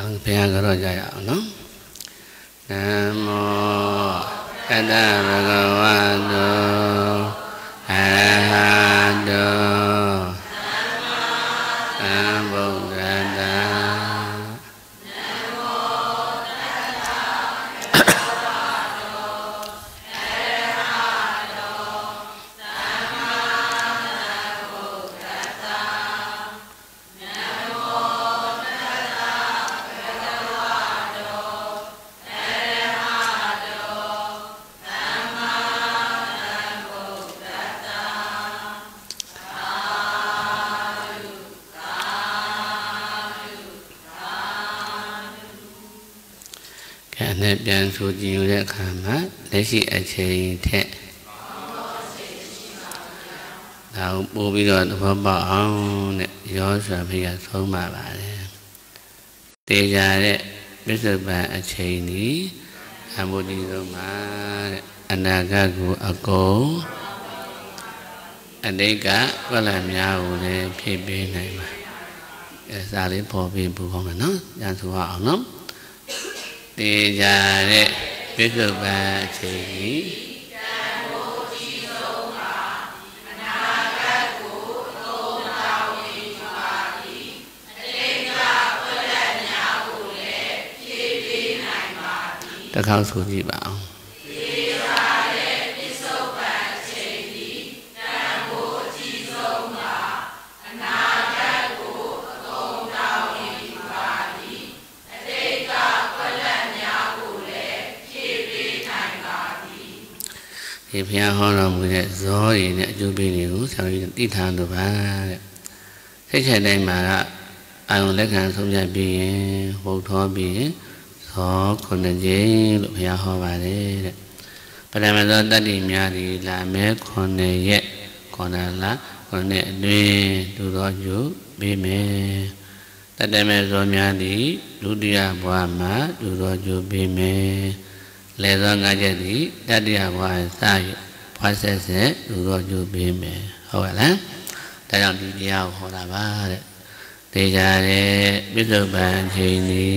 အောင်ဘုရားကတော့ကြရအောင်နော်နမောတတဗဂဝတောအရဟတော နဲ့ပြန်ဆိုကြည့်ရတဲ့အခါမှာလက်ရှိအချိန်ထက်ဒါကိုပို့ပြီးတော့သဘောပေါက်အောင်တဲ့ရောစွာဖိကဆုံးပါပါတယ်တေကြတဲ့ပစ္စုပန်အချိန်ဒီအမှုဒီဆုံးမှာတဲ့အနာဂတ်ကိုအကုန်အတိတ်ကဝက်လက်များကိုလည်းဖြည့်ပေးနိုင်ပါအဲစာလေးပေါ်ပြီးပူကောင်းတယ်နော်ပြန်ဆိုအောင်နော် တေကြတဲ့ပြစ္ဆုတ်ပန်အချိန်ကြီးတစ်ခေါက်ဆိုကြည့်ပါအောင် ဒီဘုရားဟောတော်မူတဲ့ဇောရည်နဲ့အကျိုးပေးတွေကိုဆရာကြီးတိထားလို့ပါတဲ့စိတ်ချက်တိုင်းမှာကအာယုံလက်ခံဆုံးဖြတ်ပြီးရင်ဘုထောပြီးရင်ဇောခုနှစ်ကြိမ်လို့ဘုရားဟောပါတယ်တဲ့ပထမသောတတ္တိများဒီလာမဲခုနှစ်ရက်ခုနှစ်လခုနှစ်အတွင်းဒုသောကျုပေးမယ်တတမေဇောများဒီဒုတိယဘဝမှာဒုသောကျုပေးမယ် လေသောငါးချက်ဒီတတိယဘဝစရဖွားဆက်ဆက်လူတော်ကျူပေးမယ်ဟုတ်ကဲ့လားဒါကြောင့်ဒီတရားကိုဟောတာပါတဲ့တေချာတဲ့ပြစ္ဆုတ်ပန်ချိန်ဒီ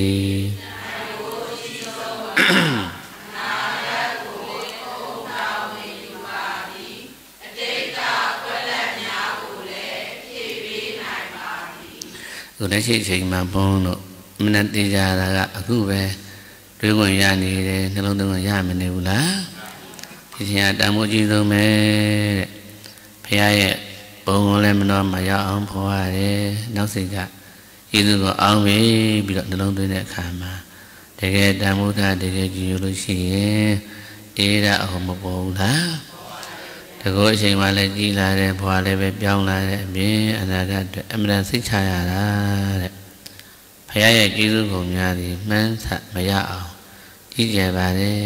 ခုလက်ရှိအချိန်မှာဘုန်းတို့မနတေချာတာကအခုပဲ တွေးခွင့်ရနေတယ်နှလုံးသွင်းခွင့်ရမနေဘူးလားဒီချိန်ကတန်ဖိုးကြီးဆုံးပဲတဲ့ဘုရားရဲ့ဘုံကိုလည်းမနှောမရအောင်ဖော်ရတယ်နောက်စိတ်ကယေရှုကိုအောင်းပြီးပြီးတော့နှလုံးသွင်းတဲ့အခါမှာတကယ်တန်ဖိုးထားတကယ်ကြည့်လို့ရှိရင်အေးရအောင်မပေါ်ဘူးလားတကောအချိန်မှလည်းကြီးလာတယ်ဘွာလည်းပဲပြောင်းလာတဲ့အပြင်အနာဂတ်အတွက်အမှန်တန်စိတ်ချရတာတဲ့ ဘုရားရဲ့ကျေးဇူးကုန်များသည်မှန်းဆမရအောင်ကြည်ကြပါတယ်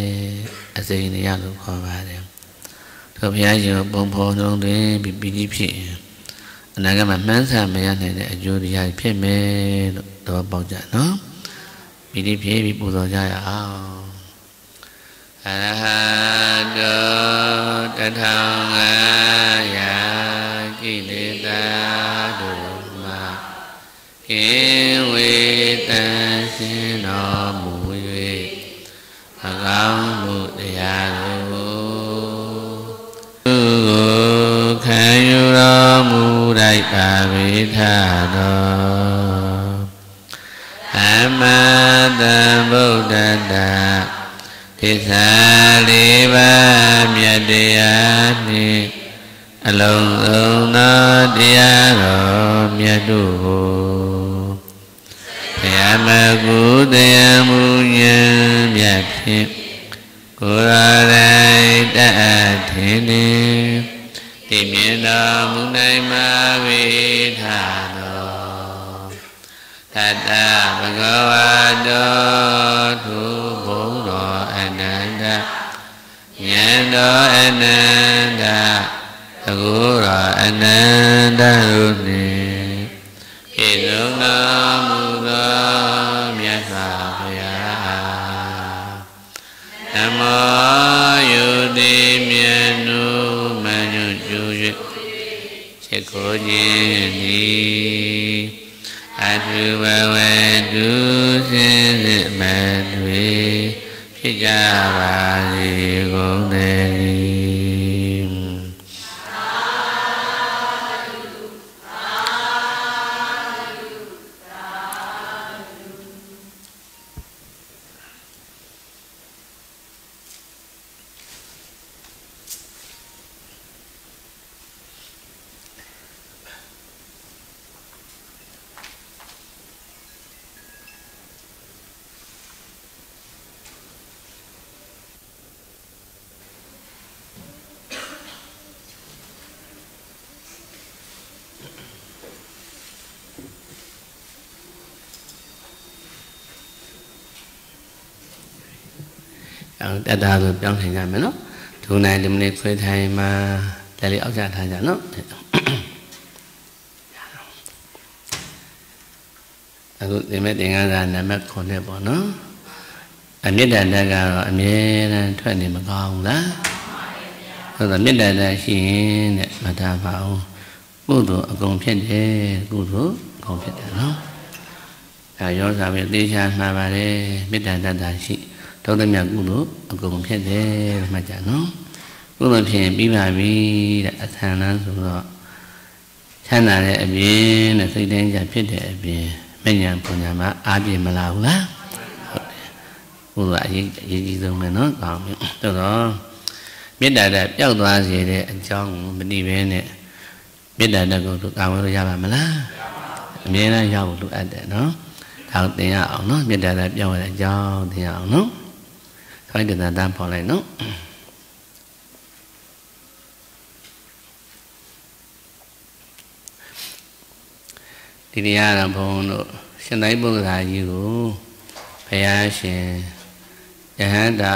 အစိမ်ရလို့ခေါ်ပါတယ်တို့ဘုရားရှင်ကိုပုံဖော်နှလုံးသွင်းပြီးပြီးကြီးဖြစ်ရင်အနာဂတ်မှာမှန်းဆမရနိုင်တဲ့အကျိုးတရားဖြစ်မယ်လို့တော့ပေါက်ကြနော်ပြီးကြီးဖြစ်ပြီးပူဇော်ကြရအောင်အရဟတောတထောင်ငါယာကိလေသာတို့မှာက မူလိုက်ပါဝိထတော်အမတံဗုဒ္ဓတာသစ္စာလေးပါးမြတ်တရားနှင့်အလုံးစုံသောတရားတော်မြတ်တို့ကိုဘုရားမကုတရားမူဉာဏ်မြတ်ဖြင့်ကိုယ်တော်၌တတ်ထင်နေ တည်မြင်တော်မူနိုင်မှာဝိထာတော်သတ္တဗဂဝတောသူဘုံတော်အနန္တဉာဏ်တော်အနန္တသကုတော်အနန္တတို့နှင့်ဣဇုံတော်မူသောမြတ်စွာဘုရားနမောယုတိမြ ချက်ကိုခြင်းသည်အတုဘဝတုရှင်စစ်မတွေဖြစ်ကြပါစေကုန်သတ တတာဆိုပြောင်းထိုင်ကြမယ်နော်ဒုနိုင်ဒီမနေ့ခွဲထိုင်မှာလက်လေးအောက်ချထားကြနော်အခုဒီမဲ့သင်္ကန်းစာနံပါတ်9ပေါ့နော်အမြင့်တန်တက်ကတော့အမြဲတမ်းထွက်နေမကောင်းဘူးလားဟုတ်တော့မြင့်တန်တက်ရှိရင်တဲ့မထားပါဘူးကုသိုလ်အကုန်ဖြစ်တယ်ကုသိုလ်အကုန်ဖြစ်တယ်နော်အဲရောစာပဲသေချာမှားပါတယ်မြင့်တန်တက်တာရှိ တောသမြကုသိုလ်အကုန်ဖြစ်တယ်မှတ်ကြနော်ကုသိုလ်ဖြစ်ရင်ပြီးပါပြီတဲ့အသံလန်းဆိုတော့ချမ်းသာတဲ့အပြင်နဲ့စိတ်တိုင်းကြဖြစ်တဲ့အပြင်မဉ္ဇဉ်ပုံညာမှာအားပြမလာဘူးလားဟုတ်တယ်ကုသိုလ်အရေးအရေးကြီးဆုံးပဲနော်ကောင်းပြီတော်တော့မေတ္တာတက်ပျောက်သွားစေတဲ့အကြောင်းမသိဘဲနဲ့မေတ္တာတက်ကိုကာဝယ်လို့ရပါမလားအမြဲတမ်းရဖို့လိုအပ်တယ်နော်ဒါကိုသင်ရအောင်နော်မေတ္တာတက်ပျောက်ရတဲ့အကြောင်းသင်ရအောင်နော် ခိုင်းတဲ့တန်းပေါ်လိုက်နော်ဒီတရားတော်ဘုန်းတို့ရှင်တိုင်းပုဂ္ဂလာကြီးကိုဘုရားရှင်ယဟန္တာ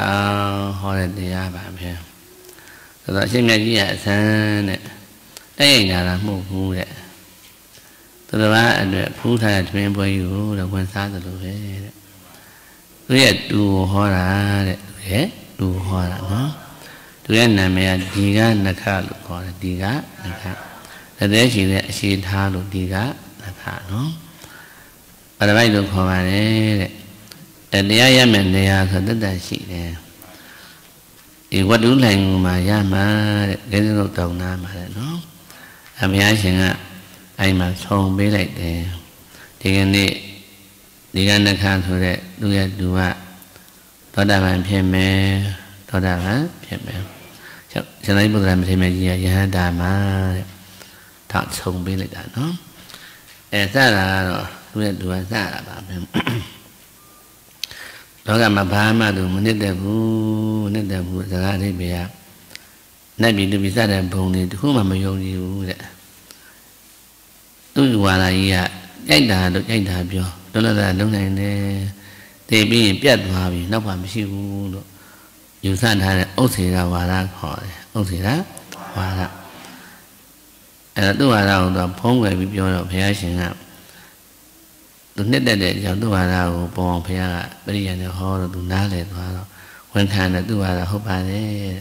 ဟောတဲ့တရားပါပဲဆိုတော့အရှင်မြတ်ကြီးကအစမ်းတဲ့တဲ့ရင်လာတာမဟုတ်ဘူးတဲ့သူတော်ဘာအတွက်ဖူးထားတဲ့တွင်ပွဲကြီးကိုတော့ဝန်စားသလိုပဲတဲ့သူရဲ့တူဟောတာတဲ့ ရဲ့လူဟောတာနော်သူရဲ့နာမည်ကဒီကနခလို့ခေါ်တယ်ဒီကနခလက်သေးရှိတဲ့အရှိထားလို့ဒီကနခနော်ပရမိုက်လို့ခေါ်ပါတယ်တဲ့တရားရမယ်နေရာဆိုတတ်တတ်ရှိတယ်ဒီဝတ္ထုလိုင်မှာရမှာတဲ့ဒီလိုတောင်းနာမှာတဲ့နော်အမယားရှင်ကအဲ့မှာဆုံပေးလိုက်တယ်ဒီကနေ့ဒီကနခဆိုတဲ့သူရဲ့သူက သောတာပန်ဖြစ်မယ်သောတာပန်ဖြစ်မယ်ရှင်သာရိပုတ္တရာမထေရမြတ်ကြီးကယဟန္တာမှာတဲ့ဒါခြုံပေးလိုက်တာနော်အဲစတာကတော့သူရဲ့သူကစတာပါပဲလောကမှာဘာမှသူမနစ်တဲ့ဘူးမနစ်တဲ့ဘူးစကားအဓိပ္ပာယ်ကနတ်ပြည်သူပြည်စတဲ့ဘုံတွေတခုမှမယုံကြည်ဘူးတဲ့သူ့ဝါလာကြီးကကြိုက်တာတော့ကြိုက်တာပြောတော်တော်လုံးနိုင်တယ် တည်ပြီးရင်ပြတ်သွားပြီနောက်မှမရှိဘူးလို့ယူဆထားတဲ့ဥစ္စေရဝါဒခေါ်တယ်ဥစ္စေရဝါဒအဲ့တော့သူ့ဝါဒကိုတော့ဖုံးွယ်ပြီးပြောတော့ဘုရားရှင်ကသူနှစ်သက်တဲ့အကြောင်းသူ့ဝါဒကိုပေါ်အောင်ဘုရားကပရိယံနဲ့ဟောတော့သူနားလည်သွားတော့ဝန်ခံတယ်သူ့ဝါဒဟုတ်ပါတယ်အဲ့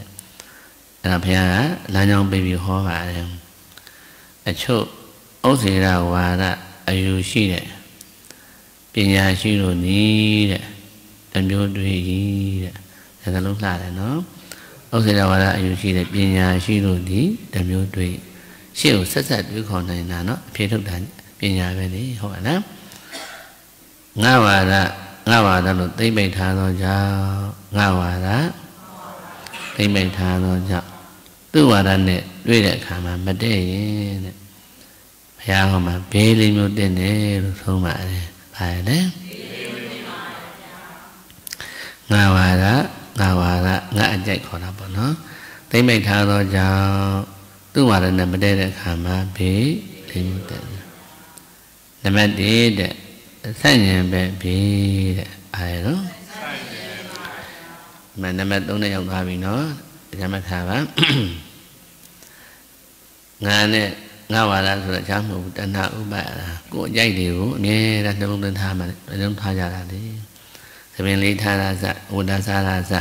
ဒါဘုရားကလမ်းကြောင်းပေးပြီးဟောပါတယ်အချို့ဥစ္စေရဝါဒအယူရှိတဲ့ ပညာရှိလို့နေတဲ့တမျိုးတွေ့ကြီးတဲ့ဒါကလုံးလှတယ်နော်ဥစ္စေတဝါဒအယူရှိတဲ့ပညာရှိလို့ဒီတမျိုးတွေ့ရှေ့ကိုဆက်ဆက်တွေးခေါ်နိုင်တာနော်အဖြေထုတ်တာပညာပဲလေဟုတ်ပါလားငါဝါဒငါဝါဒလို့သိမ့်မိတ်ထားသောကြောင့်ငါဝါဒသိမ့်မိတ်ထားသောကြောင့်သူ့ဝါဒနဲ့တွေ့တဲ့အခါမှာမတည့်ရင်တဲ့ဘုရားဟောမှာဘေးလေးမျိုးတင်တယ်လို့ဆုံးပါတယ် ဘာလဲငါဝါဒငါဝါဒငါအကြိုက်ခေါ်တာပေါ့နော်သိမ့်မိတ်ထားသောကြောင့်သူ့ဝါဒနဲ့မတည့်တဲ့အခါမှာဘေးလေးမျိုးတင်တယ်နံပါတ်1တဲ့ဆန့်ကျင်ပဲဘေးတဲ့အားရနော်မနံပါတ်3နဲ့ရောက်သွားပြီနော်ဒါမှထားပါငါနဲ့ ငါဝါဒဆိုတော့ချမ်းမဟုတ်ဘူးတဏှာဥပါဒကိုအကြိုက်တွေကိုအမြဲတမ်းနှလုံးသွင်းထားမှနှလုံးထားကြတာလေသမင်လေးထားတာစဝဒ္ဒစားတာစ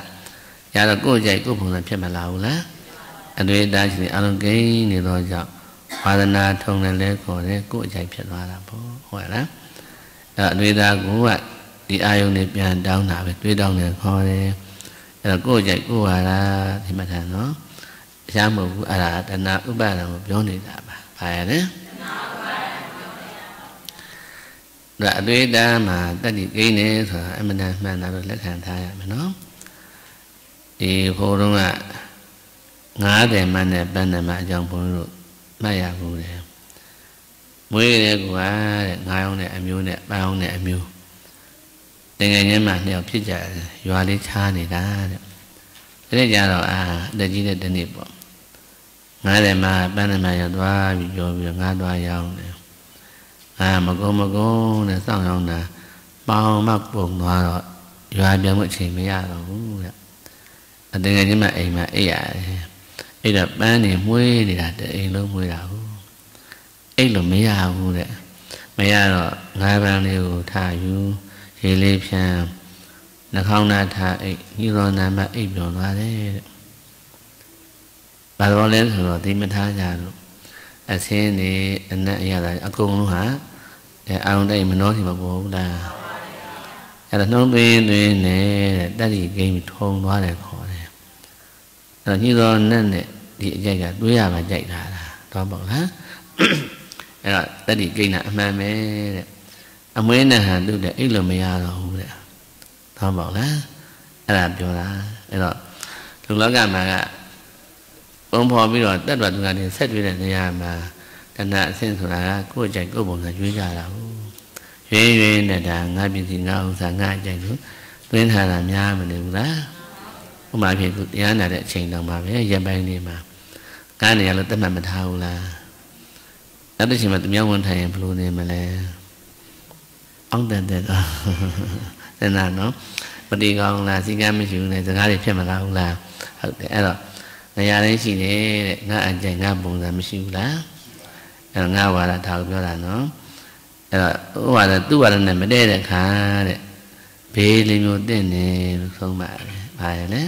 ရတော့ကိုအကြိုက်ကိုပုံစံဖြစ်မလာဘူးလားအတွေ့အတားရှင်အလုံးကိန်းနေတော့ကြောင့်ဝါဒနာထုံတယ်လဲခေါ်တယ်ကိုအကြိုက်ဖြစ်သွားတာပေါ့ဟုတ်လားအဲ့အတွေ့အတားကိုကဒီအာယုန်နဲ့ပြန်တောင်းတာပဲတွေးတောင်းတယ်ခေါ်တယ်အဲ့တော့ကိုယ်ကြိုက်ကိုယ်ဟာလားဒီမှာထားနော်အရှားမဟုတ်ဘူးအဲ့ဒါတဏှာဥပါဒံကိုပြောနေတာပါ ဘာရလဲဒါအတွေ့အတာမှာတတိကိန်းနေဆိုတာအမှန်တန်မှန်တာလို့လက်ခံထားရမယ်နော်ဒီဟိုတုန်းက90မှတ်နဲ့ပန်းနဲ့မှအကြောင်းဘုန်းတို့မှတ်ရဘူးလေမွေးတဲ့ကွာတဲ့ငါးအောင်နဲ့အမျိုးနဲ့ပန်းအောင်နဲ့အမျိုးတကယ်ချင်းမှနှစ်ယောက်ဖြစ်ကြတယ်ရွာလေးချားနေတာတဲ့ဒါကြတော့အာအတကြီးတဲ့တနေ့ပေါ့ 90မှပန်းနဲ့မှရောက်သွားပြီးပြောပြီးငါးသွားရောက်တယ်အာမကုန်းမကုန်းနဲ့စောင့်ရောက်တာပေါင်မပုံသွားတော့ရွာပြန်မှုအချိန်မရတော့ဘူးတဲ့အတကယ်ချင်းမှအိမ်မှာအိပ်ရတယ်အဲ့တော့ပန်းနေမွေးနေတာတအိမ်လုံးမွေးတာဟုတ်အဲ့လိုမရဘူးတဲ့မရတော့ငါးပန်းလေးကိုထားယူရေလေးဖြန်းနှာခေါင်းသားထားအိတ်ညှိတော်နာမအိတ်ပြောသွားတယ်တဲ့ ဘာလို့လဲဆိုတော့ဒီမထားကြတော့အစင်းနေအနက်အရသာအကုန်လုံးဟာအဲအာရုံတိုက်မနှောစီမပေါ်ဘူးလားအဲ့တော့နှုံးသွင်းသွင်းနေတဲ့တက်ဒီဂိမ်းထုံသွားတယ်ခေါ်တယ်အဲ့တော့ညှိတော်နဲ့နဲ့ဒီအကြိုက်ကတွေးရမှကြိုက်တာလားတော့ပေါ့လားအဲ့တော့တတိကိန်းကအမှန်ပဲတဲ့အမွေးနဲ့ဟန်သူ့တဲ့အဲ့လိုမရတော့ဘူးတဲ့တော့ပေါ့လားအဲ့ဒါပြောတာအဲ့တော့လူလောကမှာက ပုံဖော်ပြီးတော့တက်တော်သူကနေဆက်တွေ့တဲ့နေရာမှာတဏှာအဆင့်ဆိုတာကကိုယ့်အကြိုက်ကိုယ့်ပုံစံရွေးကြတာဟုတ်ရွေးရွေးနဲ့ဒါငါပစ္စည်းငါဥစ္စာငါအကြိုက်လို့သွင်းထားတာများမနေဘူးလားဥပမာဖြစ်သူတရားနာတဲ့အချိန်တောင်ပါပဲရက်ပိုင်းလေးမှာကားနေရလို့တတ်မှတ်မထားဘူးလားနောက်တစ်ချိန်မှာသူများဝန်ထိုင်ရင်ဘယ်လိုနေမလဲအောင့်တန်တဲ့ကသင်္နာနော်မတိကောင်းလားစီကံမရှိဘူးလေစကားတွေဖြစ်မလားဟုတ်လားဟုတ်တယ်အဲ့တော့ နေရာလေးရှိတယ်တဲ့ငါအကြိုင်ငါပုံစံမရှိဘူးလားအဲ့တော့ငါဝါဒထားပြောတာနော်အဲ့တော့ဥပါဒသူ့ဝါဒနဲ့မတည့်တဲ့ခါတဲ့ဘေးလေးမျိုးတင့်နေလို့ဆုံးပါတယ်ဘာရလဲ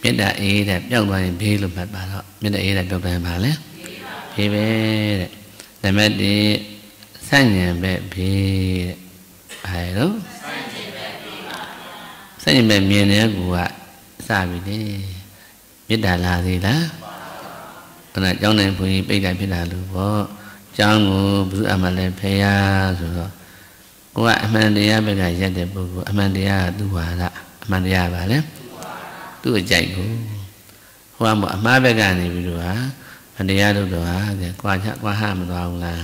မေတ္တာအေးတဲ့ပျောက်သွားရင်ဘေးလို့မှတ်ပါတော့မေတ္တာအေးတဲ့ပျောက်သွားရင်ဘာလဲဘေးပဲတဲ့နံပါတ်1ဆန့်ကျင်ဘက်ဘေးတဲ့ဘာလဲတော့ဆန့်ကျင်ဘက်မြင်တဲ့ကူက စပြီလေမေတ္တာလာသေးလားခဏကျောင်းနိုင်ဘုန်းကြီးပိတ်တာဖြစ်တာလို့ပေါ့ကျောင်းကိုဘုရားအမှန်လည်းဖေရဆိုတော့ကိုကအမှန်တရားဘက်ကရက်တဲ့ပုဂ္ဂိုလ်အမှန်တရားကသူ့ဟာကအမှန်တရားပါလေသူ့အကြိုက်ကိုဟိုကမအမှားဘက်ကနေပြီးတော့ဟာအတရားတို့တော့ဟာကဲကွာချကွာဟမသွားဘူးလား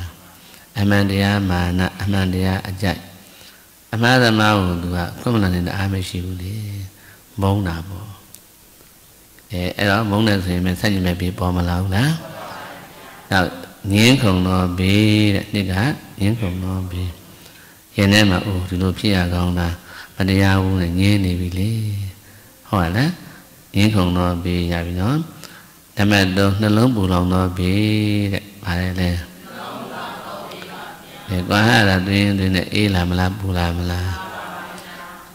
အမှန်တရားမာနအမှန်တရားအကြိုက်အမှားသမားကိုသူကခွင့်မလန်းတဲ့အားမရှိဘူးလေ မုန်းတာပေါ့အဲအဲ့တော့မုန်းတယ်ဆိုရင်မဆက်ညင်မဲ့ပြီးပေါ်မလာဘူးလားနောက်ငင်းခုံတော့ဘေးတဲ့နှစ်ကငင်းခုံတော့ဘေးရင်ထဲမှာအိုးဒီလိုဖြစ်ရကောင်းလားမတရားဘူးနဲ့ငင်းနေပြီလေဟုတ်လားငင်းခုံတော့ဘေးရပြီနော်ဓမ္မတော့နှလုံးပူလောင်တော့ဘေးတဲ့ဗါလဲလဲအဲကွာဟာတာတွင်တွင်နဲ့အေးလာမလားပူလာမလား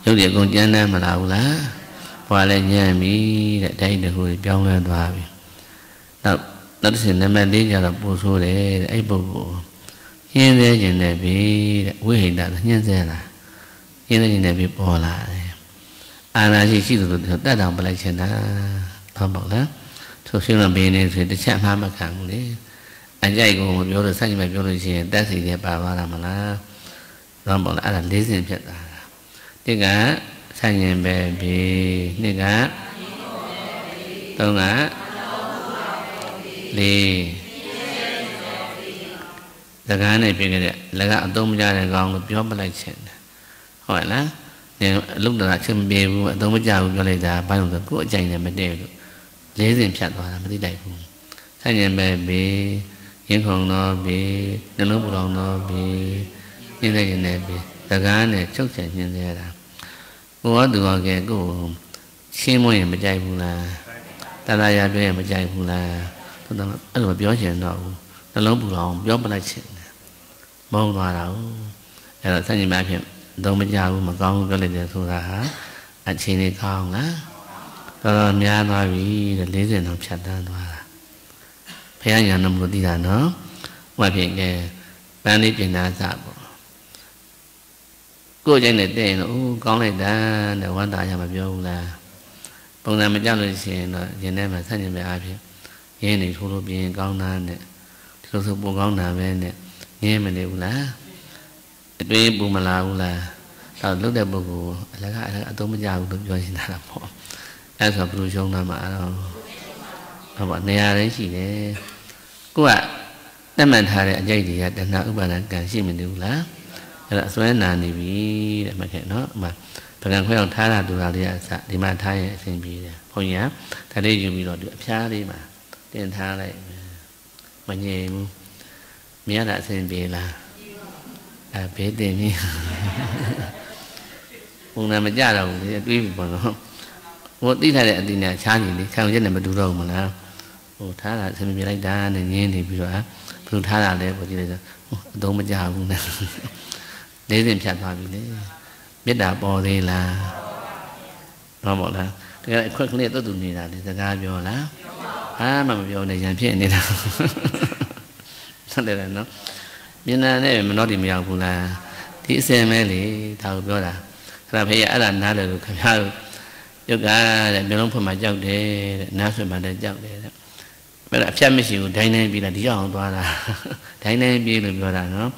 ရုပ်ရည်အကုန်ကြမ်းတမ်းမလားဘူးလား ဘွာလည်းညံ့ပြီတဲ့တိုင်းတခုပြောင်းလဲသွားပြီနောက်နောက်တစ်ဆင့်နံပါတ်၄ကျတော့ပူဆိုးတယ်တဲ့အဲ့ပုဂ္ဂိုလ်ညင်းသေးခြင်းနဲ့ပြီတဲ့ဝိဟိတညင်းသေးလားညင်းသေးခြင်းနဲ့ပြီပေါ်လာတယ်အာနာရှိရှိသလိုတတ်တောင်ပလိုက်ချင်တာဘာပေါ့လားဆိုရှင်းတော့ဘင်းနေဆိုတစ်ချက်မှမခံဘူးလေအကြိုက်ကိုမပြောလို့စိုက်မှပြောလို့ရှိရင်တက်စီတဲ့ပါသွားတာမလားဘာပေါ့လားအဲ့ဒါလေးစင်ဖြစ်တာတိက ဆိုင်ရင်ပဲပြီနှစ်ကသုံးကလေးစကားနဲ့ပြခဲ့တဲ့လက်ကအသုံးမကျတဲ့ကောင်ကိုပြောပလိုက်ခြင်းဟုတ်လားဒီအလုပ်တော်အချက်မပြေဘူးအသုံးမကျဘူးပြောလိုက်တာဘာလို့လဲကိုယ်အကြိုင်နဲ့မတည့်လို့လေးစင်ဖြတ်သွားတာမသိလိုက်ဘူးဆိုင်ရင်ပဲပြီရင်ခုံတော့ပြီနှလုံးပူတော်တော့ပြီညင်းတဲ့ရင်နဲ့ပြီစကားနဲ့ချုပ်ချယ်ညင်းစေတာ ကိုကသူကကဲကိုရှင်းမရင်မကြိုက်ဘူးလားတဏှာရတွေ့ရင်မကြိုက်ဘူးလားသူကအဲ့လိုပြောချင်တော့ဘူးနှလုံးပူတော်ပြောပလိုက်ချင်တယ်မုန်းသွားတာဟုတ်အဲ့တော့ဆန့်ကျင်ဘက်ဖြစ်တော့မကြဘူးမကောင်းဘူးပြောလိုက်တယ်ဆိုတာဟာအချင်းလေးကောင်းလားတော်တော်များသွားပြီတဲ့40တော့ဖြတ်တန်းသွားတာဘုရားညာနမလို့သိတာနော်ဟိုဖြစ်ကဲပန်းလေးပြင်သားစပေါ့ပ ကိုယ်ကျိုင်းနဲ့တဲ့ရင်တော့အိုးကောင်းလိုက်တာတဲ့ဝမ်းသာရမပြောဘူးလားပုံစံမကြလို့ရှိရင်တော့ရင်ထဲမှာဆန့်ကျင်ပဲအားဖြင့်ရင်းနေထိုးလို့ပြင်ကောင်းတာနဲ့ဒီလိုဆိုပုံကောင်းတာပဲနဲ့ငင်းမနေဘူးလားအတွင်းပူမလာဘူးလားတော့လုတဲ့ပုဂ္ဂိုလ်အလကအသုံးမကျဘူးလို့ပြောနေတာပေါ့အဲ့ဆိုဘယ်လိုရှုံးတာမှာတော့ဟုတ်ပါနေရာတိုင်းရှိတယ်ကိုကတတ်မှတ်ထားတဲ့အကြိုက်တွေကတဏှာဥပါဒံကံရှိမနေဘူးလား အဲ့ဒါအစွဲနာနေပြီတဲ့မှတ်ခဲ့နော်ဥမာပကံခွဲအောင်ထားတာတူတာလေးအစဒီမှာထားရင်အဆင်ပြေတယ်ဘုန်းကြီးကဒါလေးယူပြီးတော့ဒီအဖျားလေးမှာတင်ထားလိုက်မငြိမ်ဘူးမြင်ရတာအဆင်ပြေလားအဲဘေးတင်ပြီဘုံနာမကြတော့ဘူးလေတွေးပြီပေါ့နော်ဟိုတိထားတဲ့အတိနဲ့ချားနေလေခံရတဲ့မတူတော့ဘူးမလားဟိုထားတာအဆင်ပြေလိုက်တာနဲ့ငင်းနေပြီးတော့ဘယ်လိုထားတာလဲပေါ့ကြည့်လိုက်ဆိုအသုံးမကြဘူးနဲ့ လေးစင်ဖြတ်သွားပြီလေမေတ္တာပေါ်သေးလားဟုတ်ပါလားတကယ်အခွက်ကလေးတုတ်တူနေတာလေစကားပြောလားဘာမှမပြောနေရန်ဖြစ်နေတာဟုတ်တယ်နော်မျက်နှာနဲ့မနှော့တီမရောက်ဘူးလားဒီအစင်မဲလေဒါကိုပြောတာခရဖေးအဲ့ဒါနားတယ်လို့ခင်ဗျားတို့ယုတ်ကတဲ့မျိုးလုံးဖွင့်မှာကြောက်တယ်တဲ့နားဆွင့်မှာလည်းကြောက်တယ်တဲ့အဲ့ဒါအဖြတ်မရှိဘူးဒိုင်းတိုင်းပြီးတာဒီအောင်သွားတာဒိုင်းတိုင်းပြီးလို့ပြောတာနော်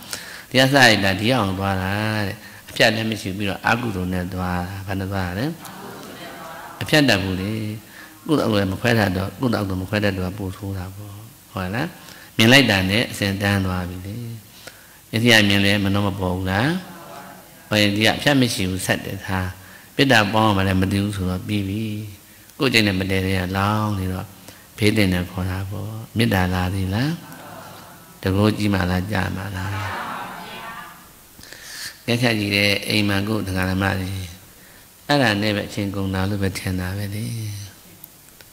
တရားစရိုက်တာဒီအောင်သွားတာတဲ့အဖြတ်လည်းမရှိပြီးတော့အာကုသိုလ်နဲ့သွားတာဘာနဲ့သွားတာလဲအဖြတ်တတ်ဘူးလေကုသိုလ်လည်းမခွဲတတ်တော့ကုသိုလ်တော့မခွဲတတ်တော့ပို့ထိုးတာပေါ့ဟုတ်လားမြင်လိုက်တာနဲ့အစဉ်တန်းသွားပြီလေယတိယမြင်လဲမနှောမပေါ်ဘူးလားဘာရင်ဒီကအဖြတ်မရှိဘူးဆက်တယ်သာပိတ္တာပေါင်းမှလည်းမသိဘူးဆိုတော့ပြီးပြီကိုယ်ကျင့်တဲ့မတည့်တဲ့ကလောင်းနေတော့ဘေးတင်တယ်ခေါ်တာပေါ့မေတ္တာလားဒီလားတကောကြီးမှလားကြာမှလား ကြက်ခက်ကြီးတဲ့အိမ်မှာကိုဒကာရမကြီးအဲ့ဒါနဲ့ပဲအချင်းကုန်တာလို့ပဲထင်တာပဲလေ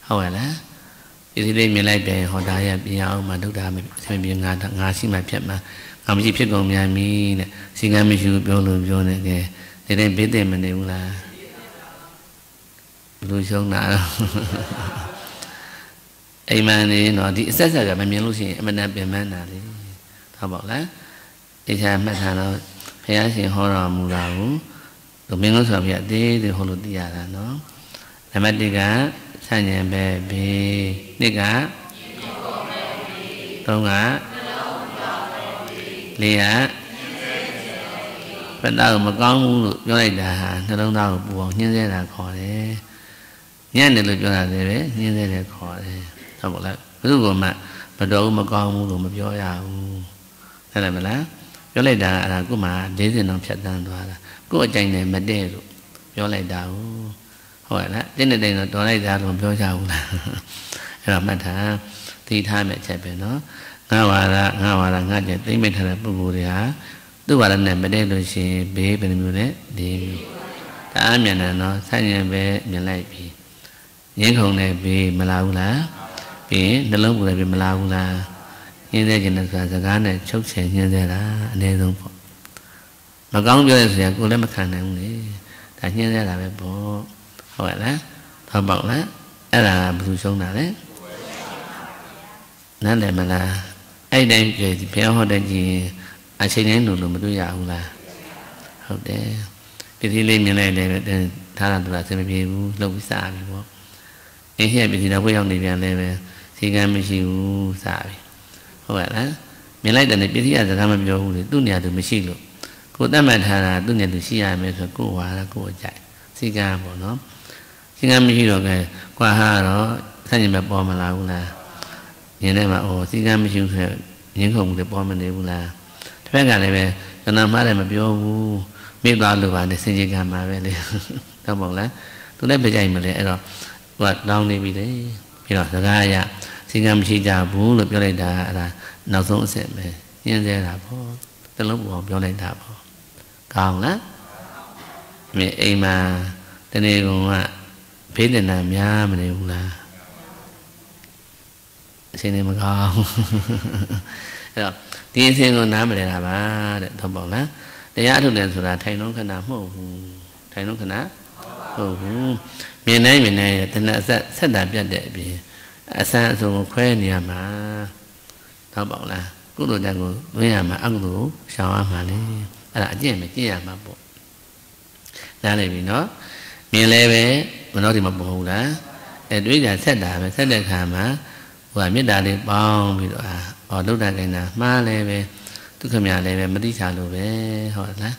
ဟုတ်ရလားဒီဒီလေးမြင်လိုက်ပြန်ဟောတာရပြင်အောင်မှဒုက္ခမဆင်ပြေငါငါရှိမှဖြတ်မှာငါမရှိဖြစ်ကုန်မြန်ပြီတဲ့စီကံမရှိဘူးပြောလို့ပြောနေတယ်ဒီတိုင်းဘေးတင်မနေဘူးလားလူရှုံးတာအိမ်မန်နေတော့ဒီအဆက်ဆက်ကမမြင်လို့ရှိရင်အမနာပင်ပန်းတာလေဟုတ်ပါလားအချာမှတ်ထားတော့ ဘုရားရှင်ဟောတော်မူတာကိုသူမင်းလို့ဆိုပြအသေးသေးဟောလို့သိရတာနော်နံပါတ်1ကဆန့်ကျင်ပဲဘေးနှစ်ကသုံးကလေးကဘယ်တော့မကောင်းဘူးလို့ပြောလိုက်တာဟာနှလုံးသားကိုပူအောင်ညှင်းဆဲတာခေါ်တယ်ညံ့တယ်လို့ပြောတာလည်းပဲညှင်းဆဲတယ်ခေါ်တယ်ဟုတ်ပါလားဘယ်သူကမှမတော်ဘူးမကောင်းဘူးလို့မပြောရဘူးဟုတ်တယ်မလား ပြောလိုက်တာအဲ့ဒါကိုမှ40တောင်ဖြတ်တန်းသွားတာကို့အကြိုင်နဲ့မတည့်လို့ပြောလိုက်တာဟုတ်ဟုတ်ရလားတင်းတဲ့တော့တော်လိုက်တာလို့ပြောကြဘူးလားအဲ့တော့မှတ်ထားသိထားမယ်ချက်ပဲနော်ငါဝါဒငါဝါဒငါကျသိမ့်မိထားတဲ့ပုဂ္ဂိုလ်တွေဟာသူ့ဝါဒနဲ့မတည့်လို့ရှိရင်ဘေးဘယ်နှမျိုးလဲဒီမျိုးဒါအမြန်တယ်နော်ဆန့်ကျင်ပဲမြင်လိုက်ပြီငင်းခုံတဲ့ဘေးမလာဘူးလားပြီးရင်နှလုံးပူတဲ့ဘေးမလာဘူးလား ညင်းစေခြင်းနဲ့ဆိုတာစကားနဲ့ချုပ်ချယ်ညင်းစေတာအနည်းဆုံးပေါ့မကောင်းပြောရဆိုရင်ကိုယ်လည်းမခံနိုင်ဘူးလေဒါညင်းစေတာပဲပေါ့ဟုတ်ရဲ့လားဟုတ်ပါ့လားအဲ့ဒါဘယ်သူရှုံးတာလဲနားလည်မလားအဲ့တိုင်းပြောဘုရားဟောတဲ့ကြီးအချိန်တိုင်းလို့လို့မတွေ့ရဘူးလားဟုတ်တယ်ပစ္စည်းလေးမြင်လိုက်တယ်ထားတာတူတာစမပြေဘူးလှုပ်ပြီးစားပြီပေါ့အင်းဟဲ့ပစ္စည်းတော့ဘုရားနေပြန်လဲပဲစီကံမရှိဘူးစားပြီ ဟုတ်ရဲ့လားမြင်လိုက်တဲ့ပစ္စည်းကစကားမပြောဘူးလေသူ့နေရာသူမရှိလို့ကိုတတ်မှတ်ထားတာသူ့နေရာသူရှိရမယ်ဆိုကိုဝါရကိုအကြိုက်စီကံပေါ့နော်စီကံမရှိတော့ကဲကွာဟာတော့ဆန့်ကျင်ဘက်ပေါ်မလာဘူးလားမြင်တယ်မှာအော်စီကံမရှိဘူးဆိုရင်းခုံမှုတွေပေါ်မနေဘူးလားတစ်ဖက်ကလည်းပဲကျွန်တော်မှားတယ်မပြောဘူးမိသွားလို့ပါနဲ့စင်ကြီးကံမှာပဲလေတော့မဟုတ်လားသူလည်းပြကြိုက်မလဲအဲ့တော့ဟိုကတောင်းနေပြီလေပြီးတော့စကားအရ စီကံမရှိကြဘူးလို့ပြောလိုက်တာအဲ့ဒါနောက်ဆုံးအဆင့်ပဲညင်းသေးတာပေါ့တလုံးပေါ်ပြောလိုက်တာပေါ့ကောင်းလားမြေအိမ်မှာတနေ့ကဘေးတင်တာများမနေဘူးလားအရှင်နေမကောင်းအဲ့တော့ဒီအရှင်ကိုနားမလဲတာပါတဲ့တော့ပေါ့လားတရားထုတ်တယ်ဆိုတာထိုင်လုံးခဏမဟုတ်ဘူးထိုင်လုံးခဏဟုတ်ဘူးမြင်နိုင်မြင်နိုင်တဏှာဆက်ဆက်တာပြတ်တဲ့အပြင် အဆန်းအစုံကိုခွဲနေရမှာတော့ပေါ့လားကုသိုလ်တန်ကိုသွင်းရမှာအကုသိုလ်ရှောင်ရမှာလေအဲ့ဒါအကျင့်ပဲကျင့်ရမှာပေါ့နားလည်ပြီနော်မြင်လဲပဲမနှောဒီမပေါ်ဘူးလားအဲတွေးကြဆက်တာပဲဆက်တဲ့ခါမှာဟိုကမေတ္တာလေးပေါင်းပြီးတော့အော်လုဒ္ဒကိန်းတာမှားလဲပဲဒုက္ခမြလည်းပဲမတိချလို့ပဲဟုတ်လား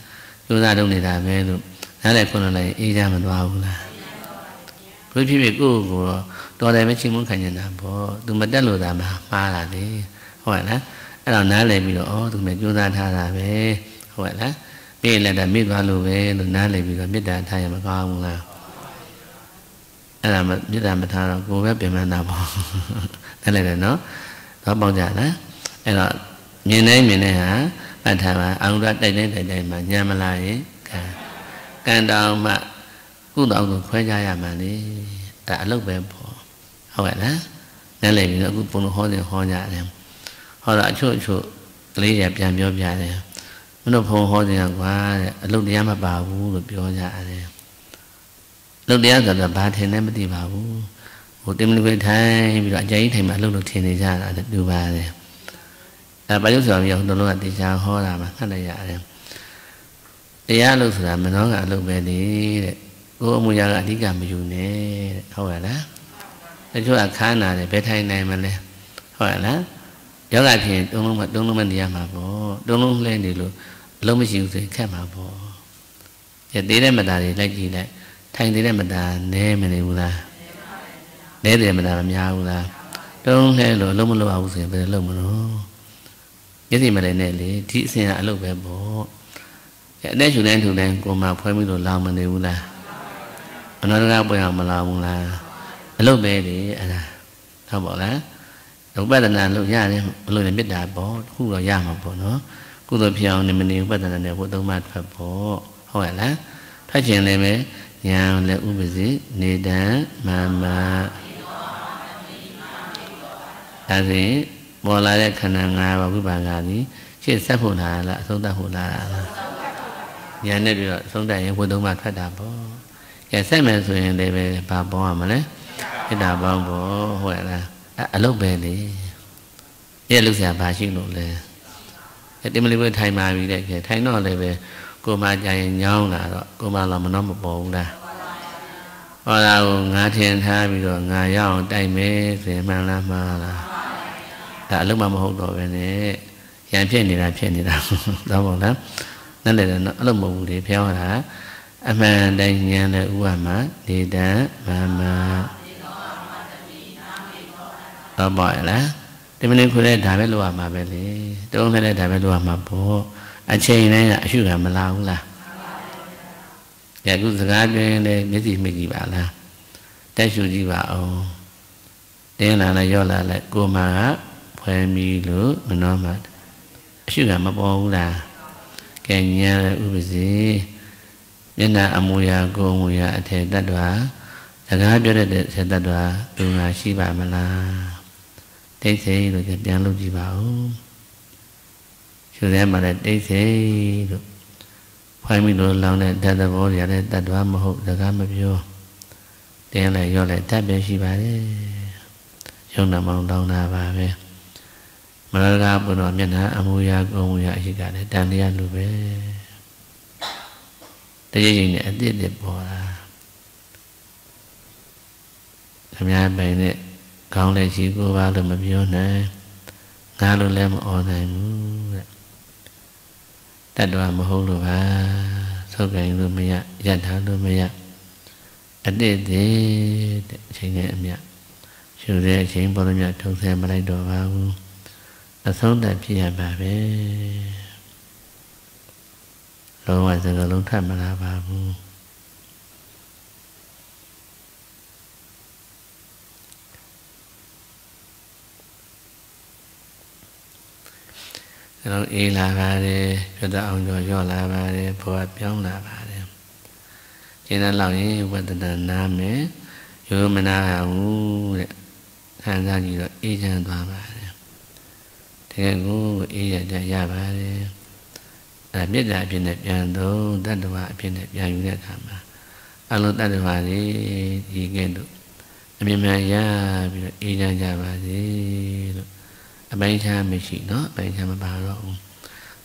ကျိုးစားလုပ်နေတာပဲလို့နားလည်ခွန်းလိုက်အေးကြမသွားဘူးလားဘုဖြစ်ဖြစ်ကိုယ့်ကိုယ် တော့တော်တယ်ပဲချင်းမွန်းခံနေတာပေါ့သူမတက်လို့သာမှာမှားတာလေဟုတ်လားအဲ့တော့နားလည်ပြီးတော့ဩသူလည်းကြိုးစားထားတာပဲဟုတ်လားပြေးလက်တာမိသွားလို့ပဲလို့နားလည်ပြီးတော့မေတ္တာထားရမကောင်းဘူးလားအဲ့ဒါမေတ္တာမထားတော့ကိုယ်ပဲပြင်မှန်းတာပေါ့နားလည်တယ်နော်တော့ပေါက်ကြလားအဲ့တော့မြင်တိုင်းမြင်တိုင်းဟာပတ်ထားပါအာရုံတိုက်တိုင်းတိုက်တိုင်းမှာညံမလာရင်ကံကံတောင်မှကုသိုလ်ကိုခွဲကြရမှာလေဒါအလုပ်ပဲပေါ့ ဟုတ်ရဲ့လားနားလည်ပြီးတော့အခုဘုံဟောတယ်ဟောကြတယ်ဟောတော့အချို့အချို့ကလေးတွေပြန်ပြောပြတယ်မင်းတို့ဘုံဟောတယ်ကွာတဲ့အလုပ်တရားမပါဘူးလို့ပြောကြတယ်အလုပ်တရားဆိုတော့ဘာထင်လဲမသိပါဘူးဟိုတင်မလူပဲထိုင်ပြီးတော့အကြိမ်ထိုင်မှအလုပ်လုပ်ထင်နေကြတာတူပါတယ်အဲဘာလို့ဆိုတော့ဟိုတို့ကတရားဟောတာမှာငှက်လိုက်ရတယ်တရားလို့ဆိုတာမနှောကအလုပ်ပဲလေတဲ့ကိုယ်အမှုရာကအဓိကမယူနဲ့တဲ့ဟုတ်ရလား တချို့ကခါနာတယ်ဘယ်ထိုင်နိုင်မလဲဟုတ်ရလားယောဂဖြစ်တုံးလုံးမတုံးလုံးမနေရမှာပေါ့တုံးလုံးလှဲနေလို့အလုံးမရှိဘူးဆိုရင်ခက်မှာပေါ့ရသေးတဲ့မသားတွေလိုက်ကြည့်လိုက်ထိုင်သေးတဲ့မသားနဲမနေဘူးလားနဲတယ်မသားမများဘူးလားတုံးလှဲလို့အလုံးမလုပ်အောင်ဆိုရင်ဘယ်လိုလုပ်မလို့မျက်စိမလဲနဲ့လေဒီအစဉ်ကအလုပ်ပဲပေါ့အတဲ့ရှူတိုင်းထူတိုင်းကိုမှဖွဲပြီးတော့လောင်မနေဘူးလားအနာရကပွင့်အောင်မလောင်ဘူးလား အလုပ်ပဲလေအဲ့ဒါဟုတ်ပါလားဥပဒနာလို့ရတယ်ဘလို့မေတ္တာပေါ့ခုတော့ရမှာပေါ့နော်ကုသိုလ်ဖြစ်အောင်နေမနေဥပဒနာနဲ့ဘုသုံးပါထွက်ပေါ့ဟုတ်ရလားထွက်ခြင်းလည်းပဲညာလည်းဥပစီနေတံမာမဒါဆိုပေါ်လာတဲ့ခန္ဓာ၅ပါးဝိပါကသည်ရှေ့ဆက်ဖို့လားလားအဆုံးသတ်ဖို့လားလားညာနဲ့ပြီးတော့အဆုံးသတ်ရင်ဘုသုံးပါထွက်တာပေါ့ကဲဆက်မယ်ဆိုရင်လည်းပဲဘာပေါ်ရမလဲ မေတ္တာပေါင်းပေါ့ဟုတ်ရလားအလုပ်ပဲလေရဲ့လုပ်စရာဘာရှိလို့လဲတင်မလေးပဲထိုင်ပါပြီတဲ့ကဲထိုင်တော့လည်းပဲကိုမကြရင်ညောင်းလာတော့ကိုမလာမနှောမပေါ်ဘူးလားဟောတာကိုငါထင်ထားပြီးတော့ငါရအောင်တိုက်မယ်ဆိုရင်မှန်လားမှားလားဒါအလုံးမမဟုတ်တော့ပဲနဲ့ရံဖြစ်နေတာဖြစ်နေတာတော့ပေါ့လားนั่นလည်းတော့အလုံးမဟုတ်ဘူးလေဖျောင်းတာအမှန်တိုင်းဉာဏ်နဲ့ဥပမာနေတံမမ တော့ပါလားဒီမင်းခွေတဲ့ဒါပဲလိုရမှာပဲလေတုံးတဲ့ဒါပဲလိုရမှာပေါ့အချိန်တိုင်းကအရှုခံမလာဘူးလားကဲအခုစကားပြောရင်လည်းမျက်စိမိကြည့်ပါလားတက်ရှုကြည့်ပါအောင်တင်းလာလိုက်ရော့လာလိုက်ကိုမှဖွဲမီလို့မနှောမှအရှုခံမပေါ်ဘူးလားကဲညာဥပစီမျက်နှာအမူအရာကိုယ်အမူအရာအထေတတ္တဝါစကားပြောတဲ့ဆေတ္တဝါသူငါရှိပါမလား တိတ်ဆိတ်လို့ပြန်လုပ်ကြည့်ပါဦးရှုထဲမှာလည်းတိတ်ဆိတ်လို့ဖိုင်းမိလို့လောင်းတဲ့ဓာတ်သဘောတွေလည်းတတ်တော်မဟုတ်စကားမပြောတင်းလည်းရော့လည်းတတ်ပဲရှိပါတယ်ရုံနာမောင်တောင်းတာပါပဲမရကဘုရားမျက်နှာအမူအရာကိုယ်အမူအရာအရှိကလည်းတန်တရားလိုပဲတရရင်နဲ့အတိတ်တွေပေါ်လာခမည်းပိုင်နဲ့ ကောင်းတဲ့ရှိကိုပါလို့မပြောနိုင်ငါလို့လည်းမអော်နိုင်ဘူးတဲ့တတ်တော်မဟုတ်လို့ပါသုတ်ကင်လို့မရရထားလို့မရအတိတ်သေးတဲ့အချိန်နဲ့အမြရှုတဲ့အချိန်ပေါ်လို့မြထုံဆဲမလိုက်တော့ပါဘူးအဆုံးတတ်ဖြစ်ရပါပဲလုံးဝစကလုံးထပ်မလာပါဘူး ကျွန်တော်အေးလာပါတယ်ပြတ်အောင်ကျော်ရော့လာပါတယ်ဘဝပြောင်းလာပါတယ်ကျင်းတဲ့လောက်ရင်ဝတ္တနာနာမယ်ရိုးမနာဘူးတဲ့ခံစားကြည့်တော့အေးချမ်းသွားပါတယ်တကယ်ကိုအေးရကြရပါတယ်အဲမေတ္တာအဖြစ်နဲ့ပြန်တော့တတ္တဝအဖြစ်နဲ့ပြန်ယူတဲ့အခါမှာအလုံးတတ္တဝတွေဒီကဲ့သို့အမြင်မှန်ရပြီးတော့အေးချမ်းကြပါစေလို့ အပိုင်းခြားမရှိเนาะအပိုင်းခြားမပါတော့ဘူး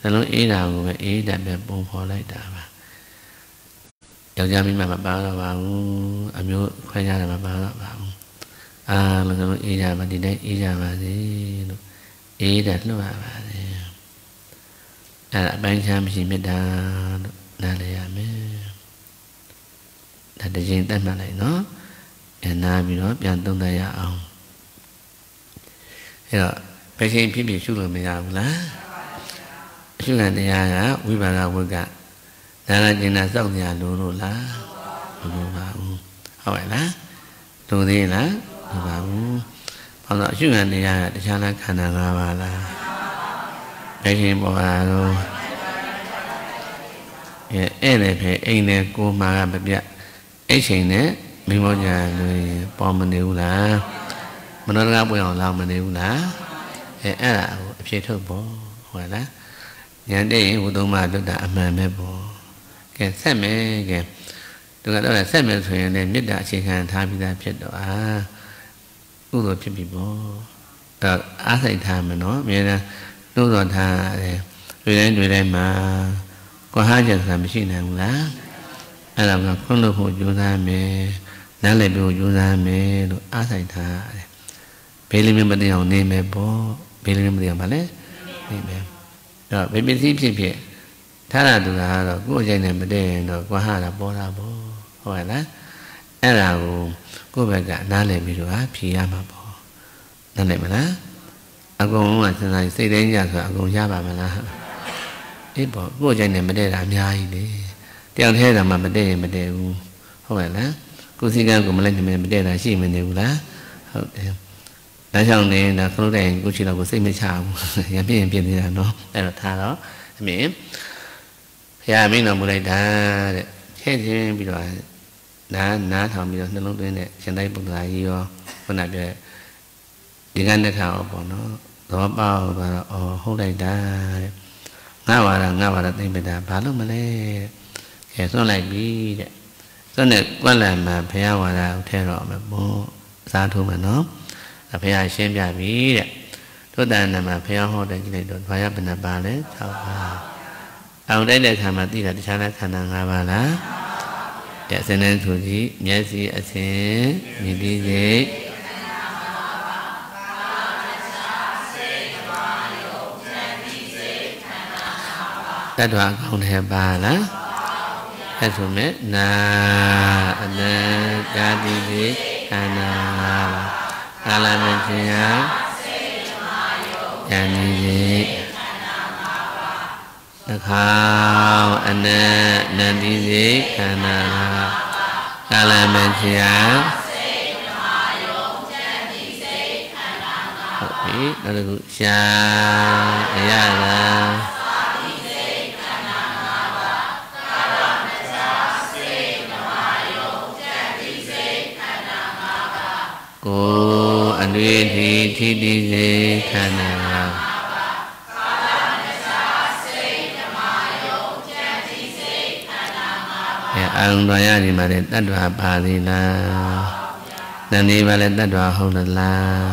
နှလုံးအေးတာကိုပဲအေးတတ်ပဲပုံဖော်လိုက်တာပါ ယောက်ျားမိန်းမမပါတော့ပါဘူးအမျိုးခွဲခြားတယ်မပါတော့ပါဘူးအာလုံးစုံအေးကြပါဒီတိုင်းအေးကြပါစေလို့အေးတယ်လွှတ်ပါပါစေအဲ့ဒါအပိုင်းချမ်းမရှိမေတ္တာလို့နားလည်ရမယ်ဒါတခြင်းတတ်မှတ်လိုက်နော်အဲနားပြီးတော့ပြန်သုံးသပ်ရအောင်အဲ့တော့ဘ ယ်ချိန်ဖြစ်ဖြစ်ရှုလို့မရဘူးလားရှုခံတရားကဝိပါကဝိကဒါကကျင်တာစောင့်နေရလို့လို့လားမလိုပါဘူးဟုတ်ရဲ့လားလိုသေးလားမပါဘူးဘာလို့အရှုခံတရားကတရားလားခန္ဓာ၅ပါးလားဘယ်ချိန်ပေါ်လာတော့အဲအဲ့လေဖေအိမ်နဲ့ကိုမာကမပြအဲ့ချိန်နဲ့မိမောညာလို့ပေါ်မနေဘူးလားမနောတကားပွင့်အောင်လောက်မနေဘူးလား အဲအဲ့ဒါကိုအဖြစ်ထုတ်ပေါ့ဟုတ်လားဉာဏ်တည်းရင်ဝုသုံးပါလွတ်တာအမှန်ပဲပေါ့ကဲဆက်မယ်ကဲသူကတော့ဆက်မယ်ဆိုရင်လည်းမေတ္တာအခြေခံထားပြီးသားဖြစ်တော့အာကုသိုလ်ဖြစ်ပြီပေါ့အဲအားစိတ်ထားမယ်နော်အမြဲတမ်းနှိုးတော်ထားတယ်တွေ့တိုင်းတွေ့တိုင်းမှာကိုဟာချက်ဆိုတာမရှိနိုင်ဘူးလားအဲ့ဒါကခွင့်လို့ဖို့ကြိုးစားမယ်နားလည်ဖို့ကြိုးစားမယ်လို့အားဆိုင်ထားတယ်ဘေးလေးမတည်အောင်နေမယ်ပေါ့ ဘေးလေးမတည်အောင်ဗါလဲနေမယ်အဲ့တော့ဘေးပစ္စည်းဖြစ်ဖြစ်ထားရသူကတော့ကိုယ့်အကျိုးနဲ့မတည့်ရင်တော့ကွာဟာတာပေါ်တာပေါ့ဟုတ်ရဲ့လားအဲ့ဒါကိုကိုယ့်ဘက်ကနားလည်ပြီးတော့ဖြေရမှာပေါ့နားလည်မလားအကုန်လုံးကစဉ်းစားစိတ်တိုင်းကြဆိုအကုန်ရပါမလားအေးပေါ့ကိုယ့်အကျိုးနဲ့မတည့်တာအများကြီးလေတယောက်တည်းတာမှမတည့်ရင်မတည့်ဘူးဟုတ်ရဲ့လားကိုယ်စီကံကိုမလိုက်နေမတည့်တာရှိမနေဘူးလားဟုတ်တယ် ဒါကြောင့်လည်းဒါခလုတ်တိုင်ကိုချီတော့ကိုစိတ်မချဘူးရပြင်းပြင်းနေတာနော်အဲ့တော့ထားတော့အမြင်ဘုရားမင်းတော်မူလိုက်တာတဲ့ချဲ့ချင်းပြီးတော့နားနားထောင်ပြီးတော့နှလုံးသွင်းတဲ့ရှင်တိုင်းပုဒ္ဒရာကြီးရောခုနပြောဒီကနေ့ခါရောပေါ့နော်သဘောပေါက်သွားတော့အော်ဟုတ်လိုက်တာတဲ့ငါပါလားငါပါလားသိမ့်ပတာဘာလို့မလဲကဲသွန်းလိုက်ပြီတဲ့သွန်းတဲ့ကွက်လန်မှာဘုရားဝါဒကိုထဲတော့မယ်ပေါ့စားထိုးမယ်နော် ဘုရားရှင်းပြပြီတဲ့သုတ္တန်နမှာဘုရားဟောတဲ့ကြည့်လိုက်တော့ဘာရဘယ်နှပါလဲ6ပါးအောင်တိုက်တဲ့ခါမှာသိတာတခြားတဲ့ခန္ဓာ၅ပါးလားတဲ့စနေသူကြီးမျက်စိအစဉ်မြည်ပြီးစိတ်တတ္တဝအကောင်းထဲပါလားအဲ့ဆိုမဲ့နာအနန္တတိတိခန္ဓာ၅ပါး ကာလမခြင်းဟာဉာဏ်ဤစိတ်တခါအနန္တနန္တိစိတ်ခန္ဓာ၅ပါးကာလမခြင်းဟာဟုတ်ပြီနောက်တစ်ခုရှာအရသာကို အနွေထိထိတိစေခန္ဓာအဲအာရုံတော်ရဒီမှာလည်းတတ္တဝါပါသေးလားနန္ဒီပါလည်းတတ္တဝါဟုတ်သလား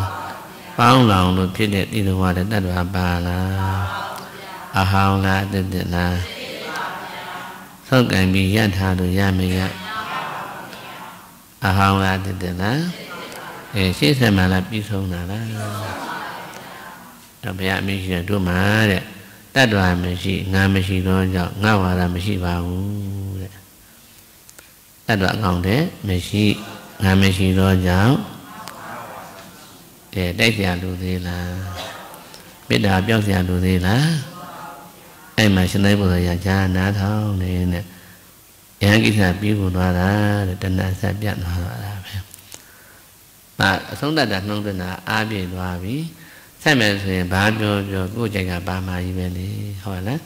ပေါင်းလောင်လို့ဖြစ်တဲ့တိတော်ကလည်းတတ္တဝါပါလားအဟောင်းလားတတ္တလားသောက်ကံပြီးရထားလို့ရမရအဟောင်းလားတတ္တလား အဲရှေ့ဆက်မှလားပြီးဆုံးတာလားတော့ဘုရားအမိရှိတယ်တို့မှာတဲ့တတ္တဝါမရှိငါမရှိတော့ကြောင့်ငါဝါဒမရှိပါဘူးတဲ့တတ္တဝါကောင်းတယ်မရှိငါမရှိတော့ကြောင့်အဲတိုက်ဆရာလူသေးလားမေတ္တာပြောက်ဆရာလူသေးလားအဲ့မှာရှင်သာရိပုတ္တရာဈာနာထောင်းနေတဲ့ယဟန်ကိစ္စပြီးကုန်သွားတာတဲ့တဏှာဆက်ပြတ်သွားတာ ဒါအဆုံးသတ်တာနှုံးသွင်းတာအားပြည့်သွားပြီဆက်မယ်ဆိုရင်ဘာပြောပြောကိုယ့်ကြိုက်ကပါမာကြီးပဲလေဟုတ်လား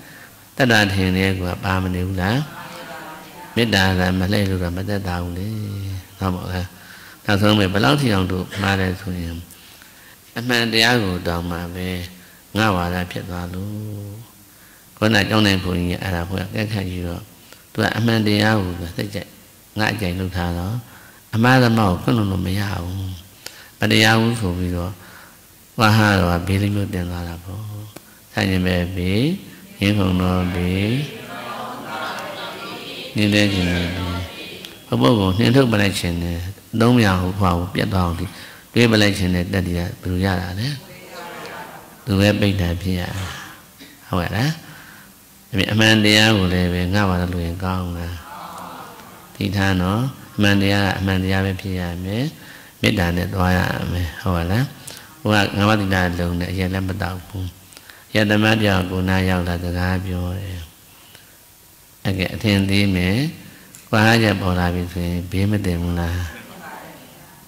တတ္တထင်တဲ့ကွာပါမနေဘူးလားမေတ္တာကမလှည့်လို့တော့မသက်သာဘူးလေဟုတ်ပါလားနောက်ဆုံးပဲဘယ်လောက်ထိအောင်တို့မှားတယ်ဆိုရင်အမှန်တရားကိုတောင်းမှပဲငါဝါဒဖြစ်သွားလို့ခေါင်းကကြောင်းနိုင်ဘုန်းကြီးအဲ့ဒါဘုရားကက်ခတ်ယူတော့သူကအမှန်တရားကိုသိကြငါအကြိမ်လုပ်ထားတော့ အမှားသမားကိုခွင့်လို့လို့မရဘူးမတရားဘူးဆိုပြီးတော့ဝါဟာတော့ဘေးလေးမျိုးတင်သွားတာပေါ့ဆိုင်ရင်ပဲဘေးရင်းခုံတော်ဘေးနေတဲ့ခြင်းတွေအပုပ်ကိုနှင်ထုတ်ပလိုက်ခြင်းနဲ့သုံးမြောင်ဟိုဘွားကိုပြတ်သွားအောင်ဒီတွေးပလိုက်ခြင်းနဲ့တက်တည်းကဘယ်လိုရတာလဲသူပဲပိဋကဖြစ်ရဟုတ်ကဲ့လားအမှန်တရားကိုလည်းပဲငါ့ဘာလို့လို့ရင်ကောင်းလားဒီထားနော်အ မှန်တရားကအမှန်တရားပဲဖြစ်ရမယ်မေတ္တာနဲ့သွားရမယ်ဟုတ်ပါလားဟိုကငါးပါးသီလလုံးနဲ့အရင်လည်းမတောက်ဘူးယတမပြောက်ကိုနာရောက်လာစကားပြောတယ်အဲ့ကဲအထင်သေးမယ်ကွာကြပေါ်လာပြီဆိုရင်ဘေးမတင်ဘူးလား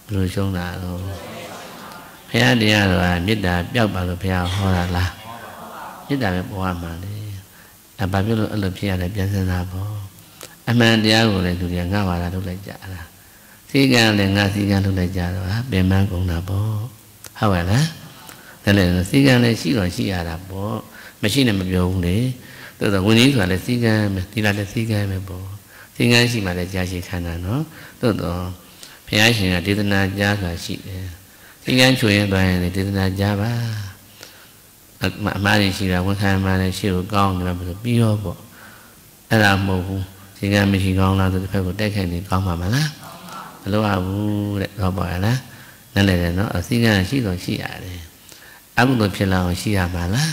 ဘယ်လိုရှုံးတာတော့ဘုရားတရားတော်ကမေတ္တာပျောက်ပါလို့ဘုရားဟောတာလားမေတ္တာပဲပေါ်ရမှာလေအဲဘာဖြစ်လို့အဲ့လိုဖြစ်ရလဲပြန်စမ်းတာပေါ့ အမှန်တရားကိုလည်းသူတွေကငါ့ဘာသာလုပ်လိုက်ကြတာစီကံလည်းငါစီကံလုပ်လိုက်ကြတော့ဟာပင်မကုန်တာပေါ့ဟုတ်ပါလားဒါလည်းစီကံလည်းရှိတော့ရှိရတာပေါ့မရှိနဲ့မပြောဘူးလေသို့တော့ဝင်ကြီးဆိုတာလည်းစီကံပဲဒီလားလည်းစီကံပဲပေါ့စီကံရှိမှလည်းကြာရှိခန္ဓာနော်သို့တော့ဘုရားရှင်ကဒေသနာကြားဆိုတာရှိတယ်စီကံချွေရင်သွားရင်ဒေသနာကြားပါအမှားရရှိတာဝန်ခံမှလည်းရှိကိုကောင်းတယ်လို့ပြီးရောပေါ့အဲ့ဒါမဟုတ်ဘူး စီကံမရှိကောင်းလားဆိုတစ်ဖက်ကိုတက်ခိုင်နေကောင်းမှာမလားမလိုအပ်ဘူးတဲ့တော့ပါလားနားလည်တယ်နော်အစီကံရှိတော့ရှိရတယ်အကုသိုလ်ဖြစ်လာအောင်ရှိရမှာလား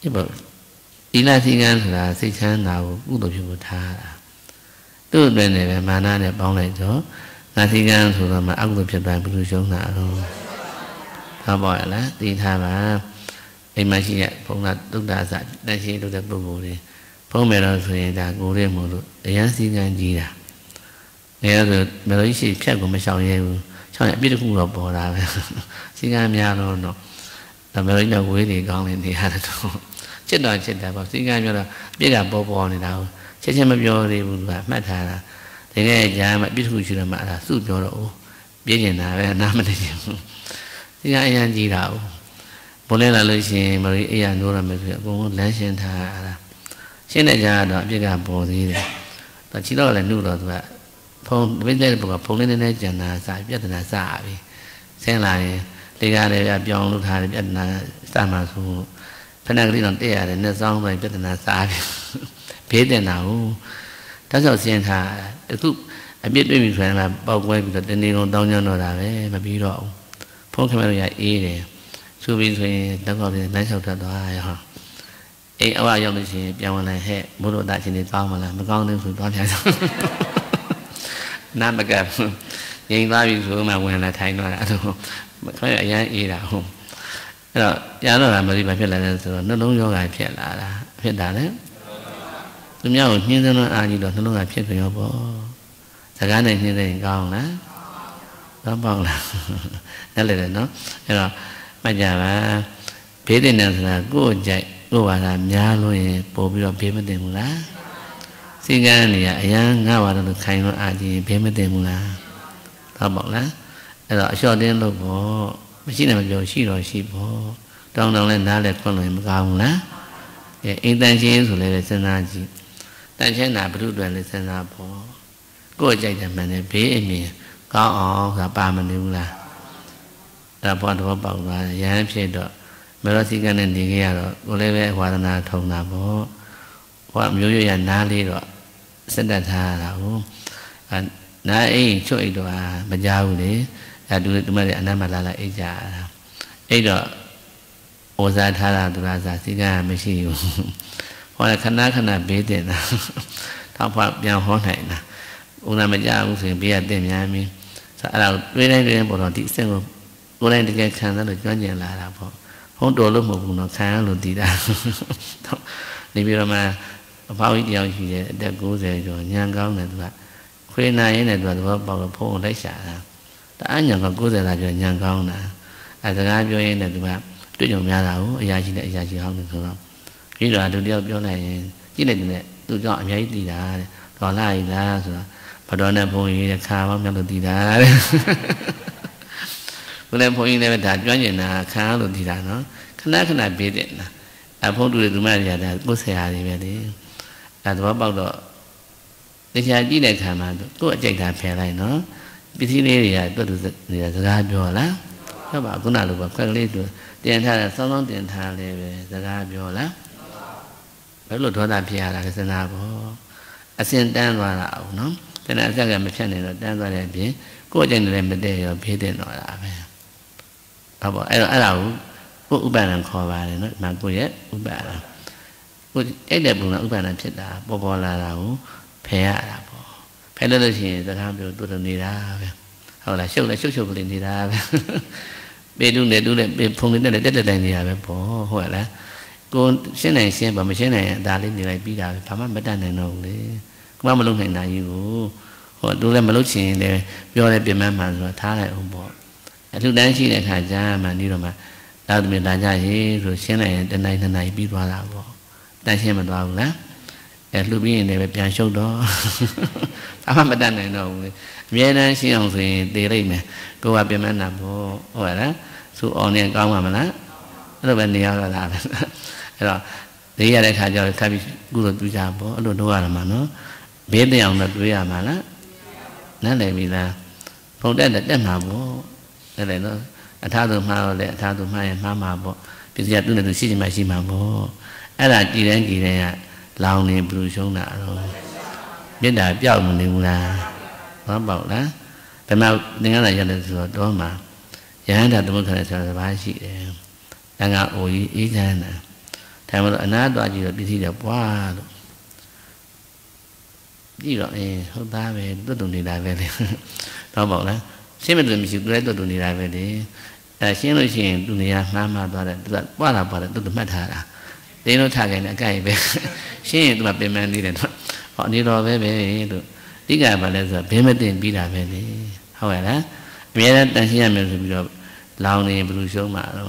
ဒီပေါ့ဒီလာစီကံဆိုတာစိတ်ချမ်းသာကိုကုသိုလ်ဖြစ်ဖို့ထားတာသူ့အတွင်းနဲ့ပဲမာနနဲ့ပေါင်းလိုက်တော့ငါစီကံဆိုတော့မှအကုသိုလ်ဖြစ်သွားဘယ်လိုရှုံးတာတော့ဟုတ်ပါလားသိထားပါအိမ်မရှိတဲ့ဘုံကသုဒ္ဓဆတန်ရှင်းလို့တဲ့ပုဂ္ဂိုလ်တွေ ဖုံးမယ်တော့ဆိုရင်ဒါကိုယ်ရဲမို့လို့အရန်စီကံကြီးတာအဲဒါဆိုမလို့ရှိဖြတ်ကိုမရှောင်ရဲဘူးရှောင်ရအပြစ်တစ်ခုတော့ပေါ်တာပဲစီကံများတော့တော့ဒါမလို့ညဝေးနေကောင်းနေနေရတယ်တော့ချစ်တော်ချစ်တယ်ပေါ့စီကံပြောတော့အပြစ်ကပေါ်ပေါ်နေတာကိုချက်ချင်းမပြောသေးဘူးကမှတ်ထားတာတကယ်ကြာမှအပြစ်တစ်ခုရှိတော့မှအဲ့ဒါစုပြောတော့အိုးပြည့်ကျင်တာပဲနားမလည်ချင်ဘူးစီကံအရန်ကြီးတာ哦ဘုန်းလဲလာလို့ရှိရင်မလို့အေးရနိုးရမယ်ဆိုအကုန်လုံးလမ်းရှင်းထားတာ ရှင်းတဲ့ကြားတော့အပြစ်ကပေါ်သေးတယ်။တော့ချီတော့လည်းနှုတ်တော့သူကဖုံပြိတဲ့ဘုကဖုံလေးနည်းနည်းကျန်တာစပြဿနာစပြီ။ဆင်းလာရင်လေကားလည်းပြောင်းလို့ထားတယ်ပြဿနာစမှဆိုဖဏကလေးတော့တက်ရတယ်နှစ်ဆောင်ပဲပြဿနာစပြီ။ဘေးတင်တာဟုတ်။တောက်လျှောက်ဆင်းထားအခုအပြစ်တွေ့ပြီဆိုရင်လည်းပေါက်ကွဲပြီးတော့တနေ့ကုန်တောင်းကြတော့တာပဲမပြီးတော့ဘူး။ဖုံးခင်မလို့ရအေးတယ်။ဆိုပြီးဆိုရင်တော့ကောက်ပြီးလမ်းလျှောက်တတ်သွားရဟော အိမ်အဝရောက်လို့ရှိရင်ပြန်ဝင်လာဟဲ့ဘုလိုသားချင်းတွေကောင်းမလားမကောင်းသေးဘူးဆိုသွားပြန်ဆုံးနာမကပ်ငြိမ်သွားပြီဆိုမှဝင်လာထိုင်သွားတာအဲ့လိုခရအရန်အေးတာဟုတ်အဲ့တော့ပြန်တော့လာမလို့ဘာဖြစ်လာလဲဆိုတော့နှလုံးယောဂဖြစ်လာတာဖြစ်တာလေသူများကိုနှင်းသလုံးအားကြီးတော့နှလုံးကဖြစ်ကြရောပေါ့စကားနဲ့နှင်းတဲ့ရင်ကောင်းလားတော့ပေါ့လားအဲ့လေနော်အဲ့တော့မှတ်ကြပါဘေးတင်တယ်ဆိုတာကိုယ့်ကြိုက် ကိုယ်ဘာသာများလို့ရင်ပို့ပြီးတော့ဘေးမတင်ဘူးလားစိတ်ကန်းနေရအရန်ငါ့ဘာသာလို့ခိုင်လို့အာကြည့်ဘေးမတင်ဘူးလားဟုတ်ပါလားအဲ့တော့အလျှော့တင်းလို့ပေါ့မရှိတယ်မပြောရှိတော့ရှိပေါ့တောင်းတောင်းလဲနားလဲခွန်းလို့ရင်မကောင်းဘူးလားအဲအိမ်တန်ချင်းဆိုလဲစဉ်းစားကြည့်တန်ချင်းတာဘုရုတွေလဲစဉ်းစားပေါ့ကိုယ့်ကြိုက်တယ်မှန်တယ်ဘေးအမြင်ကောင်းအောင်ဆိုတာပါမနေဘူးလားအဲ့ဒါဘောတော့ပေါက်သွားရဟန်းဖြစ်တော့ မရောစီကနဲ့နေခဲ့ရတော့ကိုလည်းပဲဝါဒနာထုံတာပေါ့ဟောမျိုးရရနားလေးတော့စက်တက်ထားရတာဟုတ်အဲနားအိမ်ချွတ်အိတ်တော့မကြဘူးလေအဲသူတို့မလည်းအနမ်းမလာလာအိတ်ကြတာအိတ်တော့ဩဇာထားတာသူကစားစီကမရှိဘူးဟောခဏခဏဘေးတင်တာထောက်ဖပြန်ဟောနိုင်တာဥနာမကြဘူးဆိုရင်ဘေးကတင်များမင်းဆိုအဲ့ဒါတွေးတိုင်းတွေးတိုင်းပေါ်တော့ဒီအစ်ကိုကိုယ်တိုင်တကယ်ခံစားလို့ကြွကျင်လာတာပေါ့ ဟုတ်တော်လို့မဟုတ်ဘူးနော်ခံရလို့တည်တာနေပြီးတော့မှအဖောက်ကြီးတယောက်ရှိတယ်အသက်90ကျော်ညံကောင်းတယ်သူကခွေးနာရင်းနဲ့သူကသဘောပေါက်လို့ဖုန်းလိုက်ရှာတာတအားညံက90လာကျော်ညံကောင်းတာအဲစကားပြောရင်းနဲ့သူကတွေ့ကြုံများတာကိုအရာရှိတဲ့အရာရှိဟောင်းတယ်ဆိုတော့ပြီးတော့သူတယောက်ပြောလိုက်ရင်ကြည့်လိုက်တယ်သူကြောင့်အများကြီးတည်တာတဲ့တော်လာရည်လားဆိုတော့ဘတော်နဲ့ဘုံရေးတဲ့ခါမှမလို့တည်တာတဲ့ ဘုလည်းဘုန်းကြီးလည်းဒါကျွမ်းကျင်တာခံရလို့ဒီတာနော်ခဏခဏပေးတယ်နော်အဖုန်းတူတွေဒီမှာရတာကိုယ်ဆရာတွေပဲလေအဲသဘောပေါက်တော့တရားကြည့်တဲ့ခံမှာကိုယ်အကြိုက်တာဖယ်လိုက်နော်ပစ္စည်းလေးတွေကတွတ်တူနေတာစကားပြောလားဟုတ်ပါခုနလိုပဲခွက်ကလေးတူတင်ထားတယ်စောင်းစောင်းတင်ထားလဲပဲစကားပြောလားဘယ်လိုဒေါသဖြစ်ရတာလဲစဉ်းစားပေါ့အစင်တန်းသွားတာအောင်နော်တတဏှာအဆက်ကမဖြတ်နိုင်တော့တန်းသွားတဲ့အပြင်ကိုယ်အကျင့်လည်းမတည့်ရောဖေးတဲ့တော့တာပဲ ဟုတ်ပါအဲ့တော့အဲ့ဒါကိုကိုဥပ္ပန္နခေါ်ပါတယ်နော်ဒီမှာကိုရဲ့ဥပ္ပန္နကိုအဲ့တဲ့ပုံကဥပ္ပန္နဖြစ်တာပေါ်ပေါ်လာတာကိုဖယ်ရတာပေါ့ဖယ်လို့လို့ရှိရင်သက္ကပြောတူတူနေတာပဲဟုတ်လားရှုပ်လဲရှုပ်ရှုပ်ကလေးနေတာပဲပေတုနဲ့တူနဲ့ဖုန်လေးနဲ့တက်တက်တိုင်းနေတာပဲပေါ့ဟုတ်လားကိုရှင်းနိုင်ရှင်းပါမရှင်းနိုင်ရင်ဒါလေးနေလိုက်ပြီးတာပဲဘာမှမတတ်နိုင်တော့ဘူးလေကမမလုပ်နိုင်တာကြီးကိုဟောတူလည်းမလုပ်ချင်ရင်လည်းပြောတယ်ပြင်မှန်းမှန်ဆိုတော့ထားလိုက်အောင်ပေါ့ အထုတန်းရှိတဲ့ခါကျမှဒီတော့မှနောက်သမီးလာကြရေဆိုရှင်းလိုက်ရင်တနိုင်နှစ်နိုင်ပြီးသွားတာပေါ့တန်းရှင်းမသွားဘူးလားအဲလှုပ်ပြီးရင်လည်းပြန်ရှုပ်တော့ဘာမှမတတ်နိုင်တော့ဘူးလေအမြဲတမ်းရှင်းအောင်ဆိုရင်သေလိုက်မယ်ကိုကပြင်မှန်းတာပေါ့ဟုတ်လားသူအောင်နေကောင်းမှာမလားအဲ့လိုပဲနေရတော့တာပဲအဲ့တော့နေရတဲ့ခါကျတော့ထပ်ပြီးကုသိုလ်ပြုကြပေါ့အဲ့လိုလုပ်ရမှာနော်ဘေးတဲ့အောင်တော့တွေးရမှာလားနားလည်ပြီလားပုံတက်တဲ့တက်မှာပေါ့ အဲ့ဒါနော်အထာသူမှားတော့လေအထာသူမှားရင်မှားမှာပေါ့ပစ္စည်းကသူ့နဲ့သူရှိချင်မှရှိမှာပေါ့အဲ့ဒါကြည်တိုင်းကြည်တိုင်းကလောင်နေဘလူရှုံးတာတော့မေတ္တာပြောက်မနေဘူးလားဟောပေါ့လားဘယ်မှာသင်္ကန်းလာရတယ်ဆိုတော့တော့မှာယဟန္တာသမုခရဆိုတာဘာရှိတယ်။တန်ခါအိုကြီးအေးချမ်းတာ။ဒါမှမဟုတ်အနာသွားကြည့်တော့ပစ္စည်းတွေပွားလို့ကြည့်တော့အင်းဟုတ်သားပဲတွတ်တုံနေတာပဲလေ။တော့ပေါ့လား။ ရှင်းမလို့မရှိသူလည်းတွတ်တုံနေတာပဲလေ။အဲရှင်းလို့ရှိရင်သူနေရာမှားမှားသွားတယ်သူကပွားလာပွားတယ်သူကမှတ်ထားတာ။တင်းလို့ထားကြတယ်အကြိုက်ပဲ။ရှင်းရင်သူကပင်ပန်းနေတယ်သူ။ဟောအနေတော်ပဲပဲလို့တိကဘာလဲဆိုတော့ဘင်းမတင်ပြီးတာပဲလေ။ဟုတ်ရဲ့လား။အများနဲ့တန်ရှင်းရမယ်ဆိုပြီးတော့လောင်နေဘယ်လိုရှုံးမှာတော့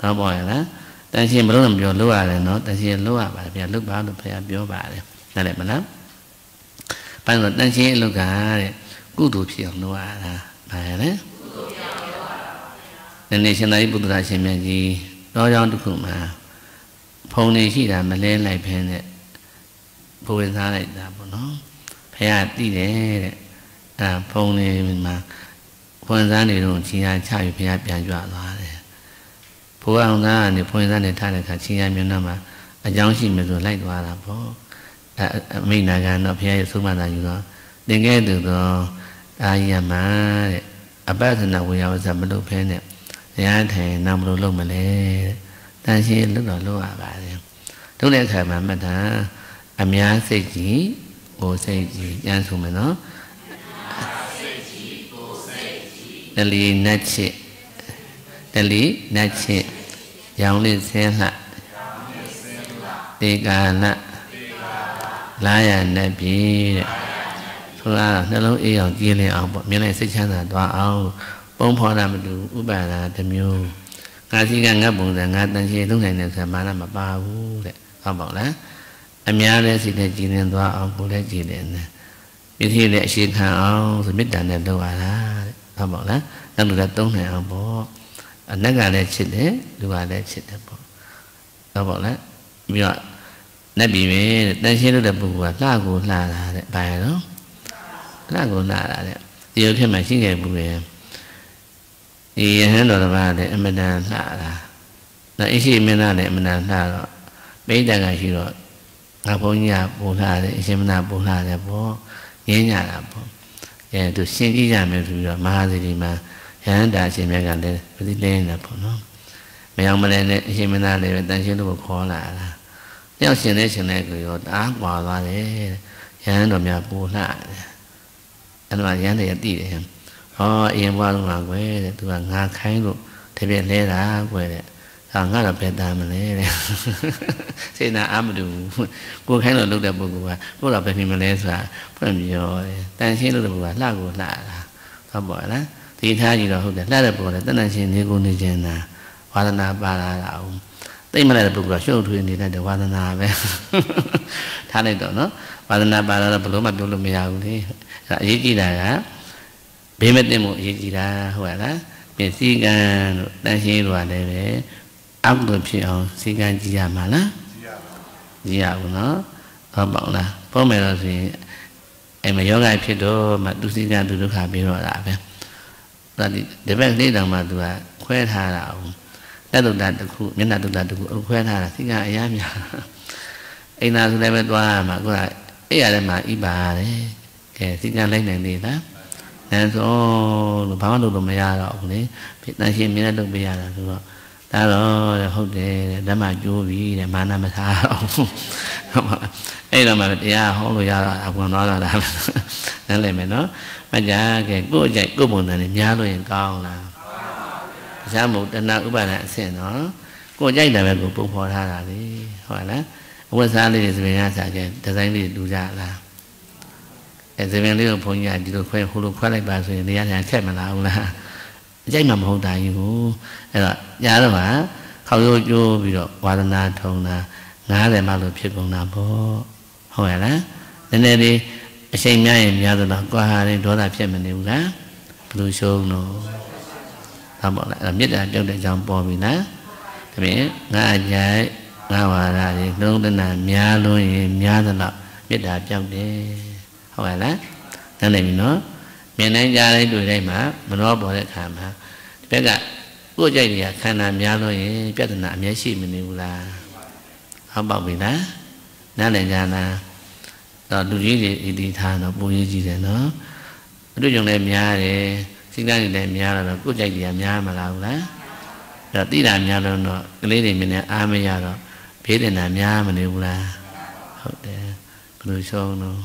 တော့ပေါ့ရလားတန်ရှင်းဘလို့မပြောလို့ရတယ်နော်တန်ရှင်းလို့ရပါတယ်ဗျာလုတ်ပါလို့ဘုရားပြောပါတယ်နားလည်မလားဘာလို့တန်ရှင်းအလုတ်ကတဲ့ ကုသိုလ်ဖြစ်အောင်လုပ်ရတာဘာရလဲကုသိုလ်ဖြစ်အောင်လုပ်ရတာပါဗျာနည်းနည်းရှင်သာရိပုတ္တရာရှင်မြတ်ကြီးတော့ကြောင့်တစ်ခုမှာဖုံနေရှိတာမလဲလိုက်ဖင်းတဲ့ဘုဝင်စားလိုက်တာပေါ့နော်ဘုရားသိတယ်တဲ့အဲဖုံနေမှာဖွင့်စမ်းနေတော့ချင်းရချပြီးဘုရားပြန်ကြွသွားတယ်ဘုရားအောင်သားကနေဖွင့်စမ်းနေထားတဲ့အခါချင်းရမျက်နှာမှာအကြောင်းရှိမယ်ဆိုလိုက်သွားတာပေါ့အဲအမိနာကတော့ဘုရားရဲ့ဆုံးမတာယူတော့သင်ခဲ့သူတော့ အာယမတဲ့အပ္ပဒနာဝေယဝဇမလုပ်ဖဲနဲ့တရားထိုင်နာမလို့လုပ်မလဲတန်ရှင်းလွတ်တော်လုပ်ရပါတယ်တို့တဲ့အခါမှာမှတ်တာအများစိတ်ကြီးကိုစိတ်ကြီးကျမ်းဆိုမယ်နော်တလီနတ်ချစ်တလီနတ်ချစ်ရောင်လေးဆင်းလှတေကာလလာရနတ်ပြီတဲ့ ဆိုတာနှလုံးအေးအောင်ကြည်လင်အောင်ပေါ့မြင်လိုက်စိတ်ချမ်းသာသွားအောင်ပုံဖော်တာမတူဥပါဒာတစ်မျိုးငါစီကငါပုံစံငါတန်ရှည်သုံးနိုင်တဲ့ဆံမာနမပါဘူးတဲ့ဟုတ်ပါလားအများလည်းစိတ်နဲ့ကြည်လင်သွားအောင်ကိုယ်လည်းကြည်လင်တယ်ပစ္စည်းလည်းအရှိခံအောင်ဆိုမေတ္တာနဲ့လုပ်ရတာတဲ့ဟုတ်ပါလားနောက်လူကသုံးနိုင်အောင်ပေါ့အနက်ကလည်းချစ်တယ်လူကလည်းချစ်တယ်ပေါ့ဟုတ်ပါလားပြီးတော့နတ်ပြည်ပဲတန်ရှင်းလို့တဲ့ပုဂ္ဂိုလ်ကလှကိုလှတာတဲ့ဘာရတော့ လှကိုလှတာတဲ့ဒီလိုဖြစ်မှရှိခဲ့ဘူးလေဒီယဟန်တော်တစ်ပါးလည်းအမတန်လှတာနောက်အရှိမင်းသားလည်းအမတန်လှတော့ပိဋကကရှိတော့ငါဘုန်းကြီးကပူလှတယ်အရှင်မနာပူလှတယ်ပေါ့ငင်းကြတာပေါ့အဲသူရှင်းကြည့်ကြမယ်ဆိုပြီးတော့မဟာသီရိမှာယဟန်တာအရှင်မြတ်ကလည်းပတိလင်းနေပေါ့နော်မယောင်မလဲနဲ့အရှင်မနာလည်းပဲတန်ရှင်းလို့ခေါ်လာတာရောက်ရှင်တဲ့ရှင်တဲ့ကိုရောတအားကွာသွားတယ်ယဟန်တော်များပူလှတယ် အဲ့တော့ယဟန်တွေတည်တယ်ဟောအရင်ဘွားလုံးကကွယ်တဲ့သူကငါခိုင်းလို့တပြည့်လဲတာကွယ်တဲ့ဟာငါတော့ဘယ်တမ်းမလဲတဲ့စေနာအာမတူကိုခိုင်းလို့လုပ်တဲ့ပုဂ္ဂိုလ်ကကိုတော့ဘယ်ဖြစ်မလဲဆိုတာဖွင့်ပြောတယ်တန်ရှင်းလို့တဲ့ပုဂ္ဂိုလ်ကလှကိုလှတာဟုတ်ပါလားဒီထားကြည့်တော့ဟုတ်တယ်လှတဲ့ပုဂ္ဂိုလ်ကတဏှာရှင်နေကိုနေခြင်းတာဝါဒနာပါလာတာအောင် သိမလိုက်တဲ့ပုဂ္ဂိုလ်ကရှုပ်ထွေးနေတဲ့ဝါဒနာပဲထားလိုက်တော့နော်ဝါဒနာပါလာတော့ဘလို့မှပြောလို့မရဘူးလေအဲအရေးကြီးတာကဘေးမသိမှုအရေးကြီးတာဟုတ်လားပစ္စည်းကံတို့တန်ရှင်းတို့ကလည်းပဲအကုသိုလ်ဖြစ်အောင်စီကံကြည့်ရမှာလားကြည့်ရဘူးနော်ဟုတ်ပါလားပုံမယ်တော့ဆိုရင်အဲမယောဂဖြစ်တော့မှသူစီကံသူဒုက္ခပြီးတော့တာပဲဒါဒီဒီဘက်လေးတောင်မှသူကခွဲထားတာအောင် လက်တုတ္တတခုမျက်နှာတုတ္တတခုအခွဲထားတာစီကံအများများအိမ်သာဆိုလည်းပဲသွားရမှာကိုကအဲ့ရတယ်မှာဣပါတယ်ကကဲစီကံလိုက်နိုင်သေးလားနန်းစောလို့ဘာမှလုပ်လို့မရတော့ဘူးလေတန်ရှင်မြင်တဲ့လုပ်ပေးရတာဆိုတော့ဒါတော့ဟုတ်တယ်ဓမ္မကျိုးပြီတဲ့မာနမထားတော့အဲ့တော့မှတရားဟောလို့ရတော့အပွန်သွားတာနားလည်မယ်နော်မကြကဲကိုယ့်အကြိုက်ကိုယ့်ပုံစံနဲ့များလို့ရင်ကောင်းလား တရားမဟုတ်တဏှာဥပါဒအဆင့်နော်ကိုယ်ကြိုက်တယ်ပဲကိုပုံဖော်ထားတာလေဟုတ်လားအဝတ်စားလေးတွေစပင်ရစားကြဒီဇိုင်းလေးတူကြလားအဲစပင်လေးကိုဘုန်းကြီးကဒီလိုခွဲဟိုလိုခွဲလိုက်ပါဆိုရင်နေရာညာခက်မလားဟုတ်လားအကြိုက်မှမဟုတ်တာကြီးကိုအဲ့တော့ညာတော့ကခေါရိုးကျိုးပြီးတော့ဝါဒနာထုံတာ90မှလို့ဖြစ်ကုန်တာပေါ့ဟုတ်ရဲ့လားနည်းနည်းလေးအချိန်များရင်များသလားကွာဟာရင်ဒေါသဖြစ်မနေဘူးလားဘလူရှုံးတော့ ဒါပေါ့လားမေတ္တာပြုတ်တဲ့အကြောင်းပေါ်ပြီလားဒါပြင်ငါအကြိုက်ငါဝါဒတွေနှုံးတနာများလို့ရင်များသလားမေတ္တာပြောက်တယ်ဟုတ်ရဲ့လားနားလည်ပြီနော်မြင်နိုင်ကြတဲ့တွေ့တိုင်းမှာမနှောပေါ်တဲ့ခါမှာဒီဘက်ကကိုယ်ကြိုက်တွေကခန္ဓာများလို့ရင်ပြဿနာအများရှိမနေဘူးလားဟုတ်ပါပြီလားနားလည်ကြလားတော့လူကြီးတွေဤဒီထားတော့ပုံရေးကြည့်တယ်နော်အတွေ့အကြုံလည်းများတယ် စိတ်ဓာတ်တွေလည်းများတော့ကိုယ်ကြိုက်တွေကများမလားဘူးလားအဲ့တော့တိတာများလို့တော့ကလေးတွေမြင်နေအားမရတော့ဘေးတင်တာများမနေဘူးလားဟုတ်တယ်ဘယ်လိုရှောင်းတော့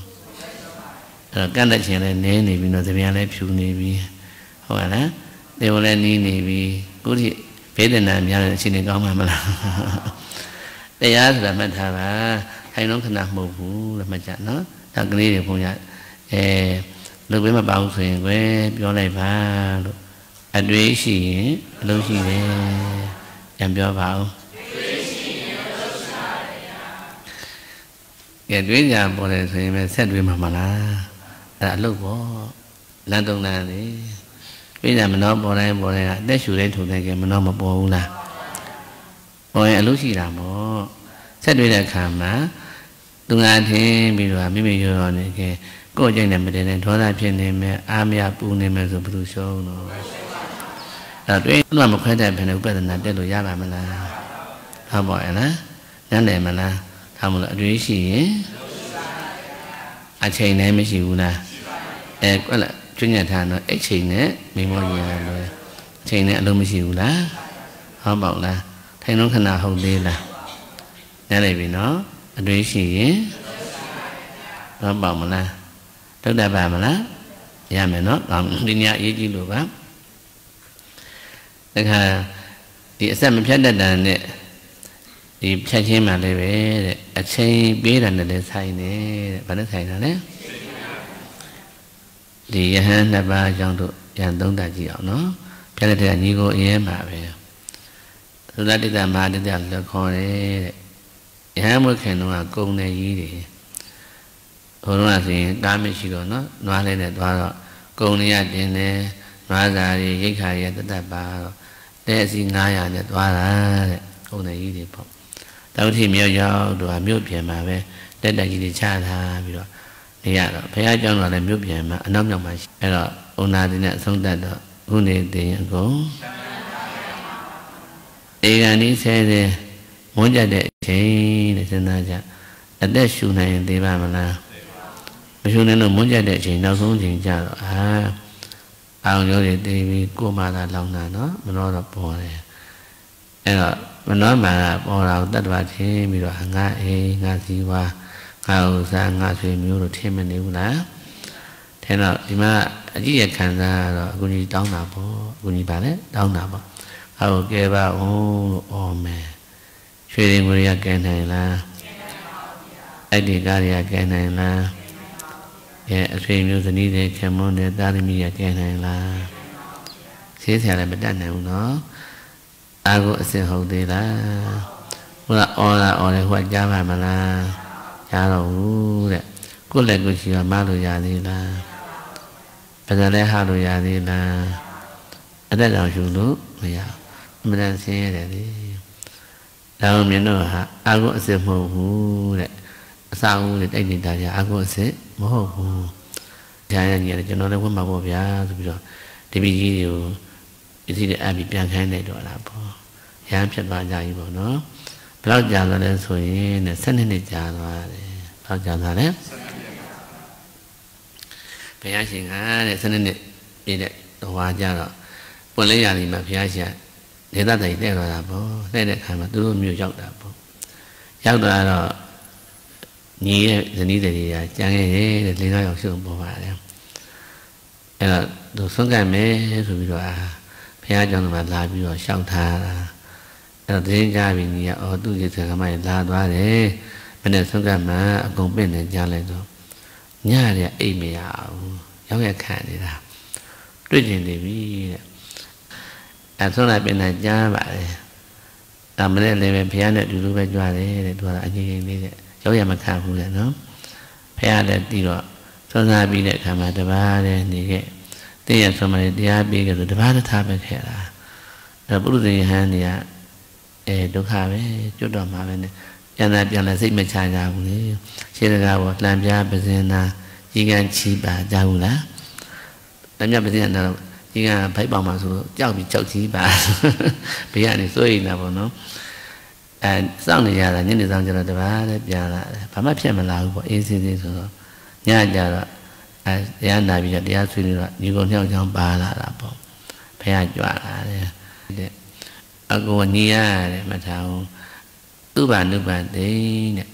အဲ့တော့ကန့်တဲ့ခြင်းလည်းနည်းနေပြီတော့သဗျာလည်းဖြူနေပြီဟုတ်ကဲ့လားတေဝလည်းနီးနေပြီခုထိဘေးတင်တာများတဲ့အချိန်ကောင်းမှာမလားတရားဆိုတာမှတ်ထားပါထိုင်လုံးခဏမဟုတ်ဘူးလို့မှတ်ကြနော်ဒါကလေးတွေဘုံရအဲ လုပ်ပေးမပါဘူးဆိုရင်ကွယ်ပြောလိုက်ပါလို့အတွေ့ရှိရင်အလုပ်ရှိတယ်ပြန်ပြောပါဦးကဲတွေးကြပေါ်တယ်ဆိုရင်ပဲဆက်တွေးမှာမလားအဲ့ဒါအလုပ်ပေါ့လမ်းတုံးလမ်းလေတွေးကြမနှောပေါ်တိုင်းပေါ်တိုင်းကအသက်ရှူတိုင်းထုံတိုင်းကမနှောမပေါ်ဘူးလားပေါ်ရင်အလုပ်ရှိတာပေါ့ဆက်တွေးတဲ့အခါမှာသူငါထင်းပြီးတော့မိမိရောရောနေကဲ ကိုယ့်ကြိုက်နေမတင်နဲ့ဒေါသဖြစ်နေမယ်အာမရပူနေမယ်ဆိုဘယ်လိုရှုံးတော့အဲ့တွေ့တော့မခွဲတဲ့ဘယ်နဲ့ဥပဒနာတက်လို့ရပါမလားဟုတ်ပါရဲ့လားနန်းတယ်မလားဒါမှမဟုတ်အတွေ့ရှိရင်အချိန်နဲ့မရှိဘူးလားအဲကွက်လက်ကျွညတ်ထားတော့အဲ့ချိန်နဲ့မိမောရင်လို့အချိန်နဲ့အလုံးမရှိဘူးလားဟုတ်ပါ့လားထိုင်လုံးခဏဟုတ်သေးလားနည်းလိုက်ပြီနော်အတွေ့ရှိရင်တော့ပေါ့မလား တုတ်တတ်ပါမလားရမယ်နော်ဒီညအရေးကြီးလို့ပါတခါဒီအဆက်မဖြတ်တတ်တာနဲ့ဒီဖြတ်ချင်းမှလည်းပဲတဲ့အချိန်ပေးတာနဲ့လည်းဆိုင်တယ်တဲ့ဘာနဲ့ဆိုင်တာလဲဒီယဟန်နှစ်ပါးအကြောင်းတို့ရန်သုံးတတ်ကြည့်အောင်နော်ဖြတ်တဲ့ညီကိုအရင်ပါပဲသုဒ္ဓတိတမဟာတိတလက်ခေါ်တယ်တဲ့ယဟန်မွေးခင်တော့ကုံနေကြီးတွေ ဘုရားဆိုရင်ကားမရှိတော့နော်နွားလေးနဲ့သွားတော့ကုံနေရတင်တယ်နွားစာတွေရိတ်ခါရတတ်ပါတော့တဲ့အစီ900နဲ့သွားတာတဲ့ကုံနေကြီးတွေပေါ့တောက်ထီမြောက်ရောက်တော့မြို့ပြင်မှာပဲတက်တက်ကြီးတွေချထားပြီးတော့နေရတော့ဘုရားကျောင်းတော်လည်းမြို့ပြင်မှာအနောက်မြောက်မှာရှိအဲ့တော့ဥနာတိနဲ့အဆုံးတတ်တော့ခုနေတင်အကုန်ဧကန်ဒီဆဲတဲ့မွန်းကြတဲ့အချိန်နဲ့စဉ်းစားကြအသက်ရှူနိုင်ရင်သိပါမလား မရှူနိုင်လို့မွန်းကြတဲ့အချိန်နောက်ဆုံးချိန်ကြတော့အာအောင်ရိုးတွေသိပြီးကိုယ်မှသာလောင်တာနော်မလို့တော့ပေါ်တယ်အဲ့တော့မနှောမှန်ကပေါ်တာကိုတတ္တဝထင်းပြီးတော့ငါအိမ်ငါစီဝါငါဥစားငါဆွေမျိုးတို့ထင်းမနေဘူးလားထင်းတော့ဒီမှာအကြည့်ရခံစားတော့အကူကြီးတောင်းတာပေါ့အကူကြီးပါလေတောင်းတာပေါ့ဟောကဲပါအောင်လို့အော်မယ်ရွှေရင်ကိုရကဲနိုင်လားအဲ့ဒီကားရကဲနိုင်လား အဲအဆွေမျိုးဇနီးတွေခင်မွန်းတွေတာသမီးရကဲနိုင်လားဆေးဆရာလည်းမတတ်နိုင်ဘူးနော်အာကိုအစင်ဟုတ်သေးလားဟိုကအော်လာအော်လေဟိုကကြားပါမလားကြားတော့ဘူးတဲ့ကိုယ့်လက်ကိုရှိရမလို့ရသေးလားပဇာလဲဟာလို့ရသေးလားအသက်တောင်ရှူလို့မရအမှန်တန်ဆင်းရဲတယ်လေဒါမှမြင်တော့ဟာအာကိုအစင်မဟုတ်ဘူးတဲ့ အစာဦးတွေတိုက်နေတာကြအာကိုအစင်မဟုတ်ဘူးဂျာရကြီးရတယ်ကျွန်တော်လည်းဝတ်မှာပေါ့ဗျာဆိုပြီးတော့တပည့်ကြီးတွေကိုပစ္စည်းတွေအပ်ပြီးပြန်ခိုင်းလိုက်တော့လားပေါ့ရဟန်းဖြစ်သွားကြပြီပေါ့နော်ဘယ်တော့ကြာသွားလဲဆိုရင်နဲ့7နှစ်နှစ်ကြာသွားတယ်ဘယ်တော့ကြာသွားလဲဘုရားရှင်ကတဲ့စနစ်နဲ့ပြည့်တဲ့ဟွာကြတော့ပွင့်လေးရည်မှာဘုရားရှင်ဒေသတိုင်တဲ့တော့တာပေါ့တဲ့တဲ့ခါမှာသူတို့မျိုးရောက်တာပေါ့ရောက်လာတော့ ညီရဲ့ဇနီးတွေကကြံခဲ့ရဲ့တဲ့လေးသားရောက်ရှုံပေါ်ပါတယ်အဲ့တော့သူဆုံးကမယ်ဆိုပြီးတော့အာဘုရားကျောင်းမှာလာပြီးတော့ရှောက်ထားတာအဲ့တော့တင်းကြပြီညီကအော်သူ့ရဲ့ဆံကမလာသွားတယ်မနေ့ဆုံးကမှအကုန်ပြင့်နေကြလိုက်တော့ညရအိတ်မရဘူးရောက်ရခံနေတာတွေ့ကျင်နေပြီတဲ့အဆုံးလိုက်ပြင်နေကြားပါတယ်ဒါမနေ့လည်းပဲဘုရားနဲ့အတူတူပဲကြွားတယ်တဲ့သူကအငြိမ်ငြိမ်လေးတဲ့ ရောက်ရမခံဘူးတဲ့နော်ဘုရားလည်းပြီးတော့ဆွမ်းစားပြီးတဲ့အခါမှာတပါးတဲ့နေခဲ့တင်းရဆွမ်းမလေးတရားပြီးကြဆိုတပါးတစ်ထားပဲခဲ့တာအဲပုရုသေဟန်တွေကအဲဒုက္ခပဲကျွတ်တော့မှာပဲနဲ့ပြန်လာပြန်လာစိတ်မချကြဘူးလေရှင်းတကားပေါ်လှံပြားပဇင်နာဤကံချီပါကြဘူးလားလှံပြားပဇင်နာတော့ဤကံဖိုက်ပေါင်မှာဆိုတော့ကြောက်ပြီးကြောက်ချီပါဘေးကနေစိုးရိမ်တာပေါ့နော် အဲစောင့်နေရတာညနေဆောင်ကျတော့တပါးလည်းပြန်လာတယ်ဘာမှဖြစ်မလာဘူးပေါ့အေးစေးစေးဆိုတော့ညကြတော့အဲတရားနာပြီးတော့တရားဆွေးနွေးတော့ညီကောင်ညောင်းချောင်းပါလာတာပေါ့ဖះကြွလာတယ်အကူညီရတယ်မထားဘူးသူ့ဘာနုပန်သိတဲ့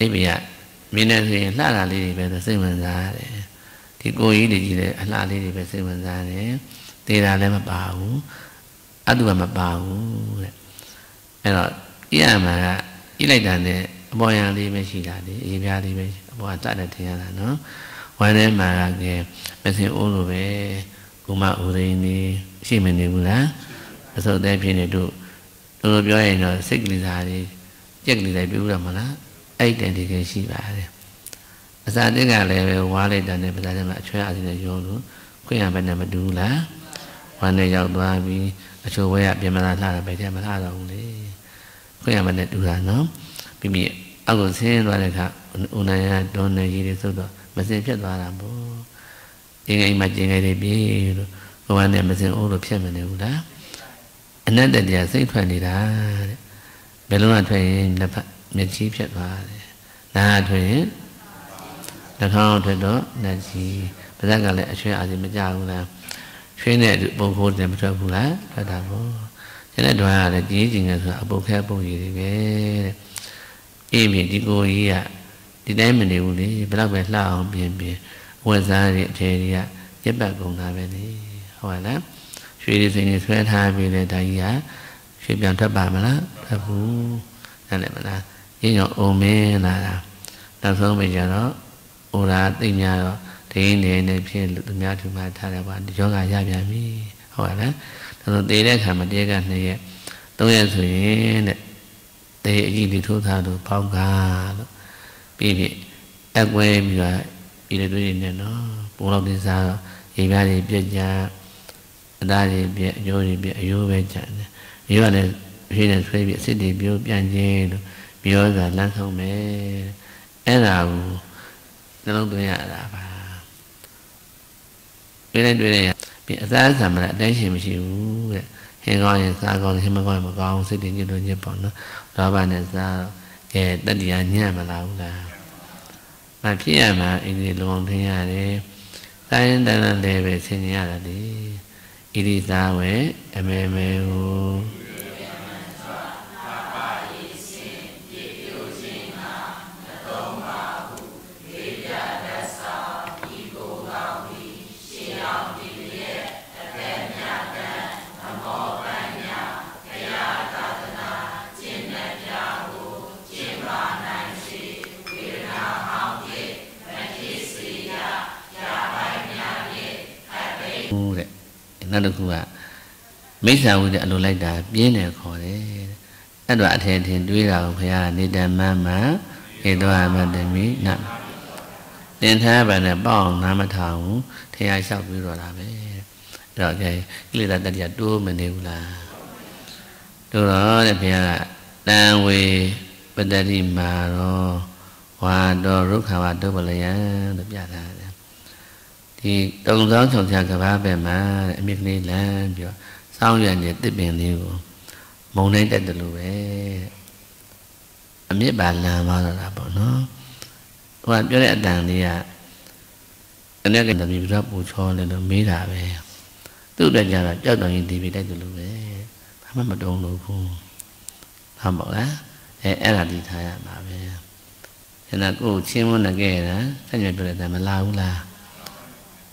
အိဗေယမြင်နေဆိုရင်လှတာလေးတွေပဲစိတ်ဝင်စားရတယ်ဒီကိုကြီးတွေကြီးလည်းအလှလေးတွေပဲစိတ်ဝင်စားတယ်သေတာလည်းမပါဘူးအတုကမပါဘူးတဲ့အဲ့တော့ ကြည့်ရမှာကကြည့်လိုက်တာနဲ့အပေါ်ယံလေးပဲရှိတာလေအေးပြားလေးပဲအပေါ်ကတတ်တယ်ထင်ရတာနော်ဝမ်းထဲမှာကမစင်အိုးလိုပဲကုမဥရင်းနေရှိမနေဘူးလားအစုပ်သေးဖြစ်နေတို့တို့ပြောရင်တော့စိတ်ကလေးစားလေးကြက်ကလေးလိုက်ပြူရမလားအဲ့တန်ဒီကရှိပါတယ်အစာတစ်ကလည်းပဲဝါလိုက်တာနဲ့ပဇာတဲ့မှာအချွဲအစင်းနဲ့ရောလို့ခွင့်ရဘယ်နဲ့မတူဘူးလားဝမ်းနဲ့ရောက်သွားပြီးအချိုဝဲရပြင်မလားလှတာပဲတဲ့မလှတော့ဘူးလေ ခွင့်ရဘယ်နဲ့တူတာနော်ပြီးပြီးအောက်ကိုဆင်းသွားတဲ့အခါဦးနိုင်ရတွန်းနေကြီးတွေသုတ်တော့မစင်ဖြစ်သွားတာပေါ့ကျင်ငိမ်မှာကျင်ငယ်တွေပြေးလို့ဘဝနဲ့မစင်အိုးလို့ဖြစ်မနေဘူးလားအနတ္တတရားစိတ်ထွက်နေတာတဲ့ဘယ်လုံးကထွက်ရင်လက်ဖက်မျက်ကြီးဖြစ်သွားတယ်နားထွက်ရင်နှာခေါင်းထွက်တော့နှာကြီးပါးစပ်ကလည်းအချွဲအာစီမကြဘူးလားချွေးတဲ့ပုံခိုးတယ်မထွက်ဘူးလားထွက်တာပေါ့ ကျန်တဲ့တွားကလည်းကြီးကြီးငယ်ဆိုတာအပုတ်ခဲပုံရည်တွေပဲတဲ့အေးပြီဒီကိုကြီးကဒီတိုင်းမနေဘူးလေဘယ်တော့ပဲလှအောင်ပြင်ပြင်ဝက်စားတွေအထေတွေကပြက်ပတ်ကုန်တာပဲလေဟုတ်လားရွှေတွေစိန်တွေဆွဲထားပြီးလေဒါကြီးကရွှေပြန်ထွက်ပါမလားထွက်ဘူးနားလည်မလားရင်းရောအုံမင်းလာတာနောက်ဆုံးပဲကြတော့ဟိုရာသိညာတော့ဒိင်းနေနေဖြစ်လူများသူမှထားတယ်ပါယောဂရပြန်ပြီဟုတ်လား ဒါဆိုတေတဲ့ခါမှာတေကနှစ်ရက်သုံးရက်ဆိုရင်တဲ့တေအကြီးဒီထိုးထားလို့ပေါင်းကားလို့ပြီးပြီအကွဲပြီးတော့ပြည်လေတွေနေနော်ပုံလောက်တင်စားတော့ရေပြားတွေပြက်ကြအသားတွေပြက်အယိုးတွေပြက်အယိုးပဲကြတယ်ရိုးကလည်းဖြေးနေဆွဲပြီးအစ်စ်တွေပြိုးပြန်ခြင်းလို့ပြောတာလမ်းဆုံးမယ်အဲ့ဒါကိုနှလုံးသွင်းရတာပါတွေ့နေတွေ့နေ ပြီးအသားဆံမလားအတိုင်းရှင်မရှိဘူးတဲ့ဟင်ကောင်းရင်စားကောင်းရင်ဟင်မကောင်းရင်မကောင်းစိတ်တွေညစ်လို့ညစ်ပေါ့နော်လောဘနဲ့စားတော့ကဲတတ္တိယညံ့မလားဘူးလားမဖြစ်ရမှာအင်းဒီလုံထင်းရတယ်တိုင်းတန်းလည်းပဲဆင်ញရတာလေဣတိသာဝေအမေမေဟု နောက်တစ်ခုကမိစ္ဆာဝိတဲ့အလိုလိုက်တာပြင်းတယ်ခေါ်တယ်အဲ့တော့အထင်ထင်တွေးတာကိုဘုရားနေတမမဧတောမတမိနတင်ထားပါနဲ့ပေါ့အောင်နားမထောင်ထရားလျှောက်ပြီးတော့တာပဲအဲ့တော့ကြဲကိလေသာတတိယတိုးမနေဘူးလားတို့တော့တဲ့ဘုရားကတံဝေပတ္တိမာရောဝါတော်ရုခဝဒုပလယံလို့ပြတာ ဒီတုံဆောင်ချုံချကဘာပဲမှာအမြင့်ကလေးလမ်းပြီးတော့စောင်းရွက်နေတဲ့တစ်ပင်လေးကိုမုံနိုင်တတ်တယ်လို့ပဲအမြင့်ပါလမ်းသွားတော့တာပေါ့နော်ဟိုကပြောတဲ့အတန်လေးကအနေကတည်းကပူချောလဲလို့မေးတာပဲသူ့အတွက်ကြတော့ကြောက်တော်ရင်ဒီပြတိုက်တယ်လို့ပဲဘာမှမတုံးလို့ဘူးဟုတ်ပါလားအဲအဲ့ဒါဒီထားရမှာပဲအဲ့ဒါကိုချင်းမွန်းနေခဲ့တာဆက်ညွှန်ပြတယ်မလာဘူးလား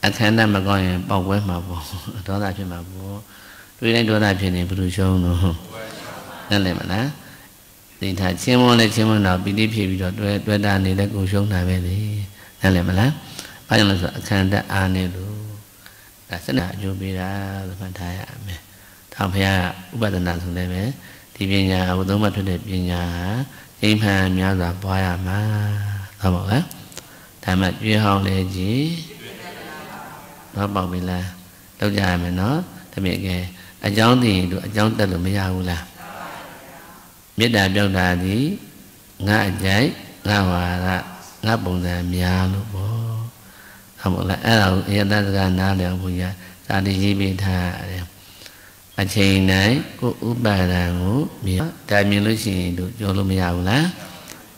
အခမ်းနဲ့မကောင်းရင်ပေါက်ဝဲမှာပေါ့ဒေါသဖြစ်မှာပေါ့တွေးတိုင်းဒေါသဖြစ်နေဘယ်လိုရှုံးလို့နားလည်မလားသိထားချင်းမွန်းနဲ့ချင်းမွန်းတော့ပီတိဖြစ်ပြီးတော့တွဲတွဲတာနေတဲ့ကိုရှုံးတာပဲလေနားလည်မလားဘာကြောင့်လဲဆိုအခမ်းတအားနေလို့ဒါစနအကျိုးပေးတာလို့မှတ်ထားရမယ်ထောင်ဖရာဥပဒနာဆိုလည်းပဲဒီပညာဘုသုံးမထွက်တဲ့ပညာအိမ်မှန်များစွာပွားရမှာဟုတ်ပါ့လားဒါမှကျွေးဟောင်းလေကြီး တော့ပေါက်ပြီလား။လောက်ကြရမယ်နော်။တမင်ကဲအကြောင်းသိရင်တို့အကြောင်းတက်လို့မရဘူးလား။မေတ္တာပြောက်တာဒီငါအကြိုက်ငါဝါရငါပုံစံများလို့ပေါ့ဟုတ်မို့လားအဲ့ဒါကိုအယတစကားနားလည်အောင်ဘုရားသာတိရေးပေးထားရတယ်အချိန်တိုင်းကိုဥပါဒံကိုမြင်ဒါမြင်လို့ရှိရင်တို့ပြောလို့မရဘူးလား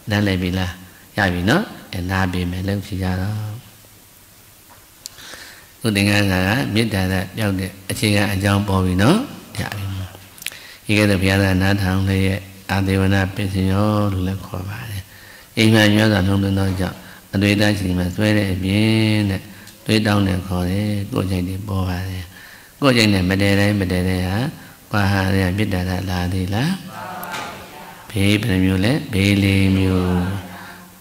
နားလည်ပြီလားရပြီနော်အဲနားပြီမယ်လုံးဖြစ်ကြတော့ ဥသင်္ကန်းကမေတ္တာကပြောက်တဲ့အခြေခံအကြောင်းပေါ်ပြီနော်ရပြီဒီကဲတော့ဘုရားကနားထောင်လေးရဲ့အာဒေဝနာပစ္စယောလို့လည်းခေါ်ပါတယ်အိမ်မှာညွှန်စွာလုံးလုံးတော့ကြောင့်အတွေ့အကြုံရှိမှဆွဲတဲ့အပြင်တဲ့တွေးတောင်းတယ်ခေါ်တယ်ကိုယ်ကြိုက်တယ်ပေါ်ပါတယ်ကိုယ်ကြိုက်တယ်မတည်တိုင်းမတည်တဲ့ဟာကွာဟာရပြစ်တာလာသေးလားဘေးဘယ်မျိုးလဲဘေးလေးမျိုး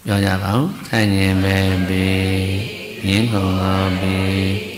ပြောကြပါဦးဆန့်ကျင်ပဲဘေးရင်းကုန်သောဘေး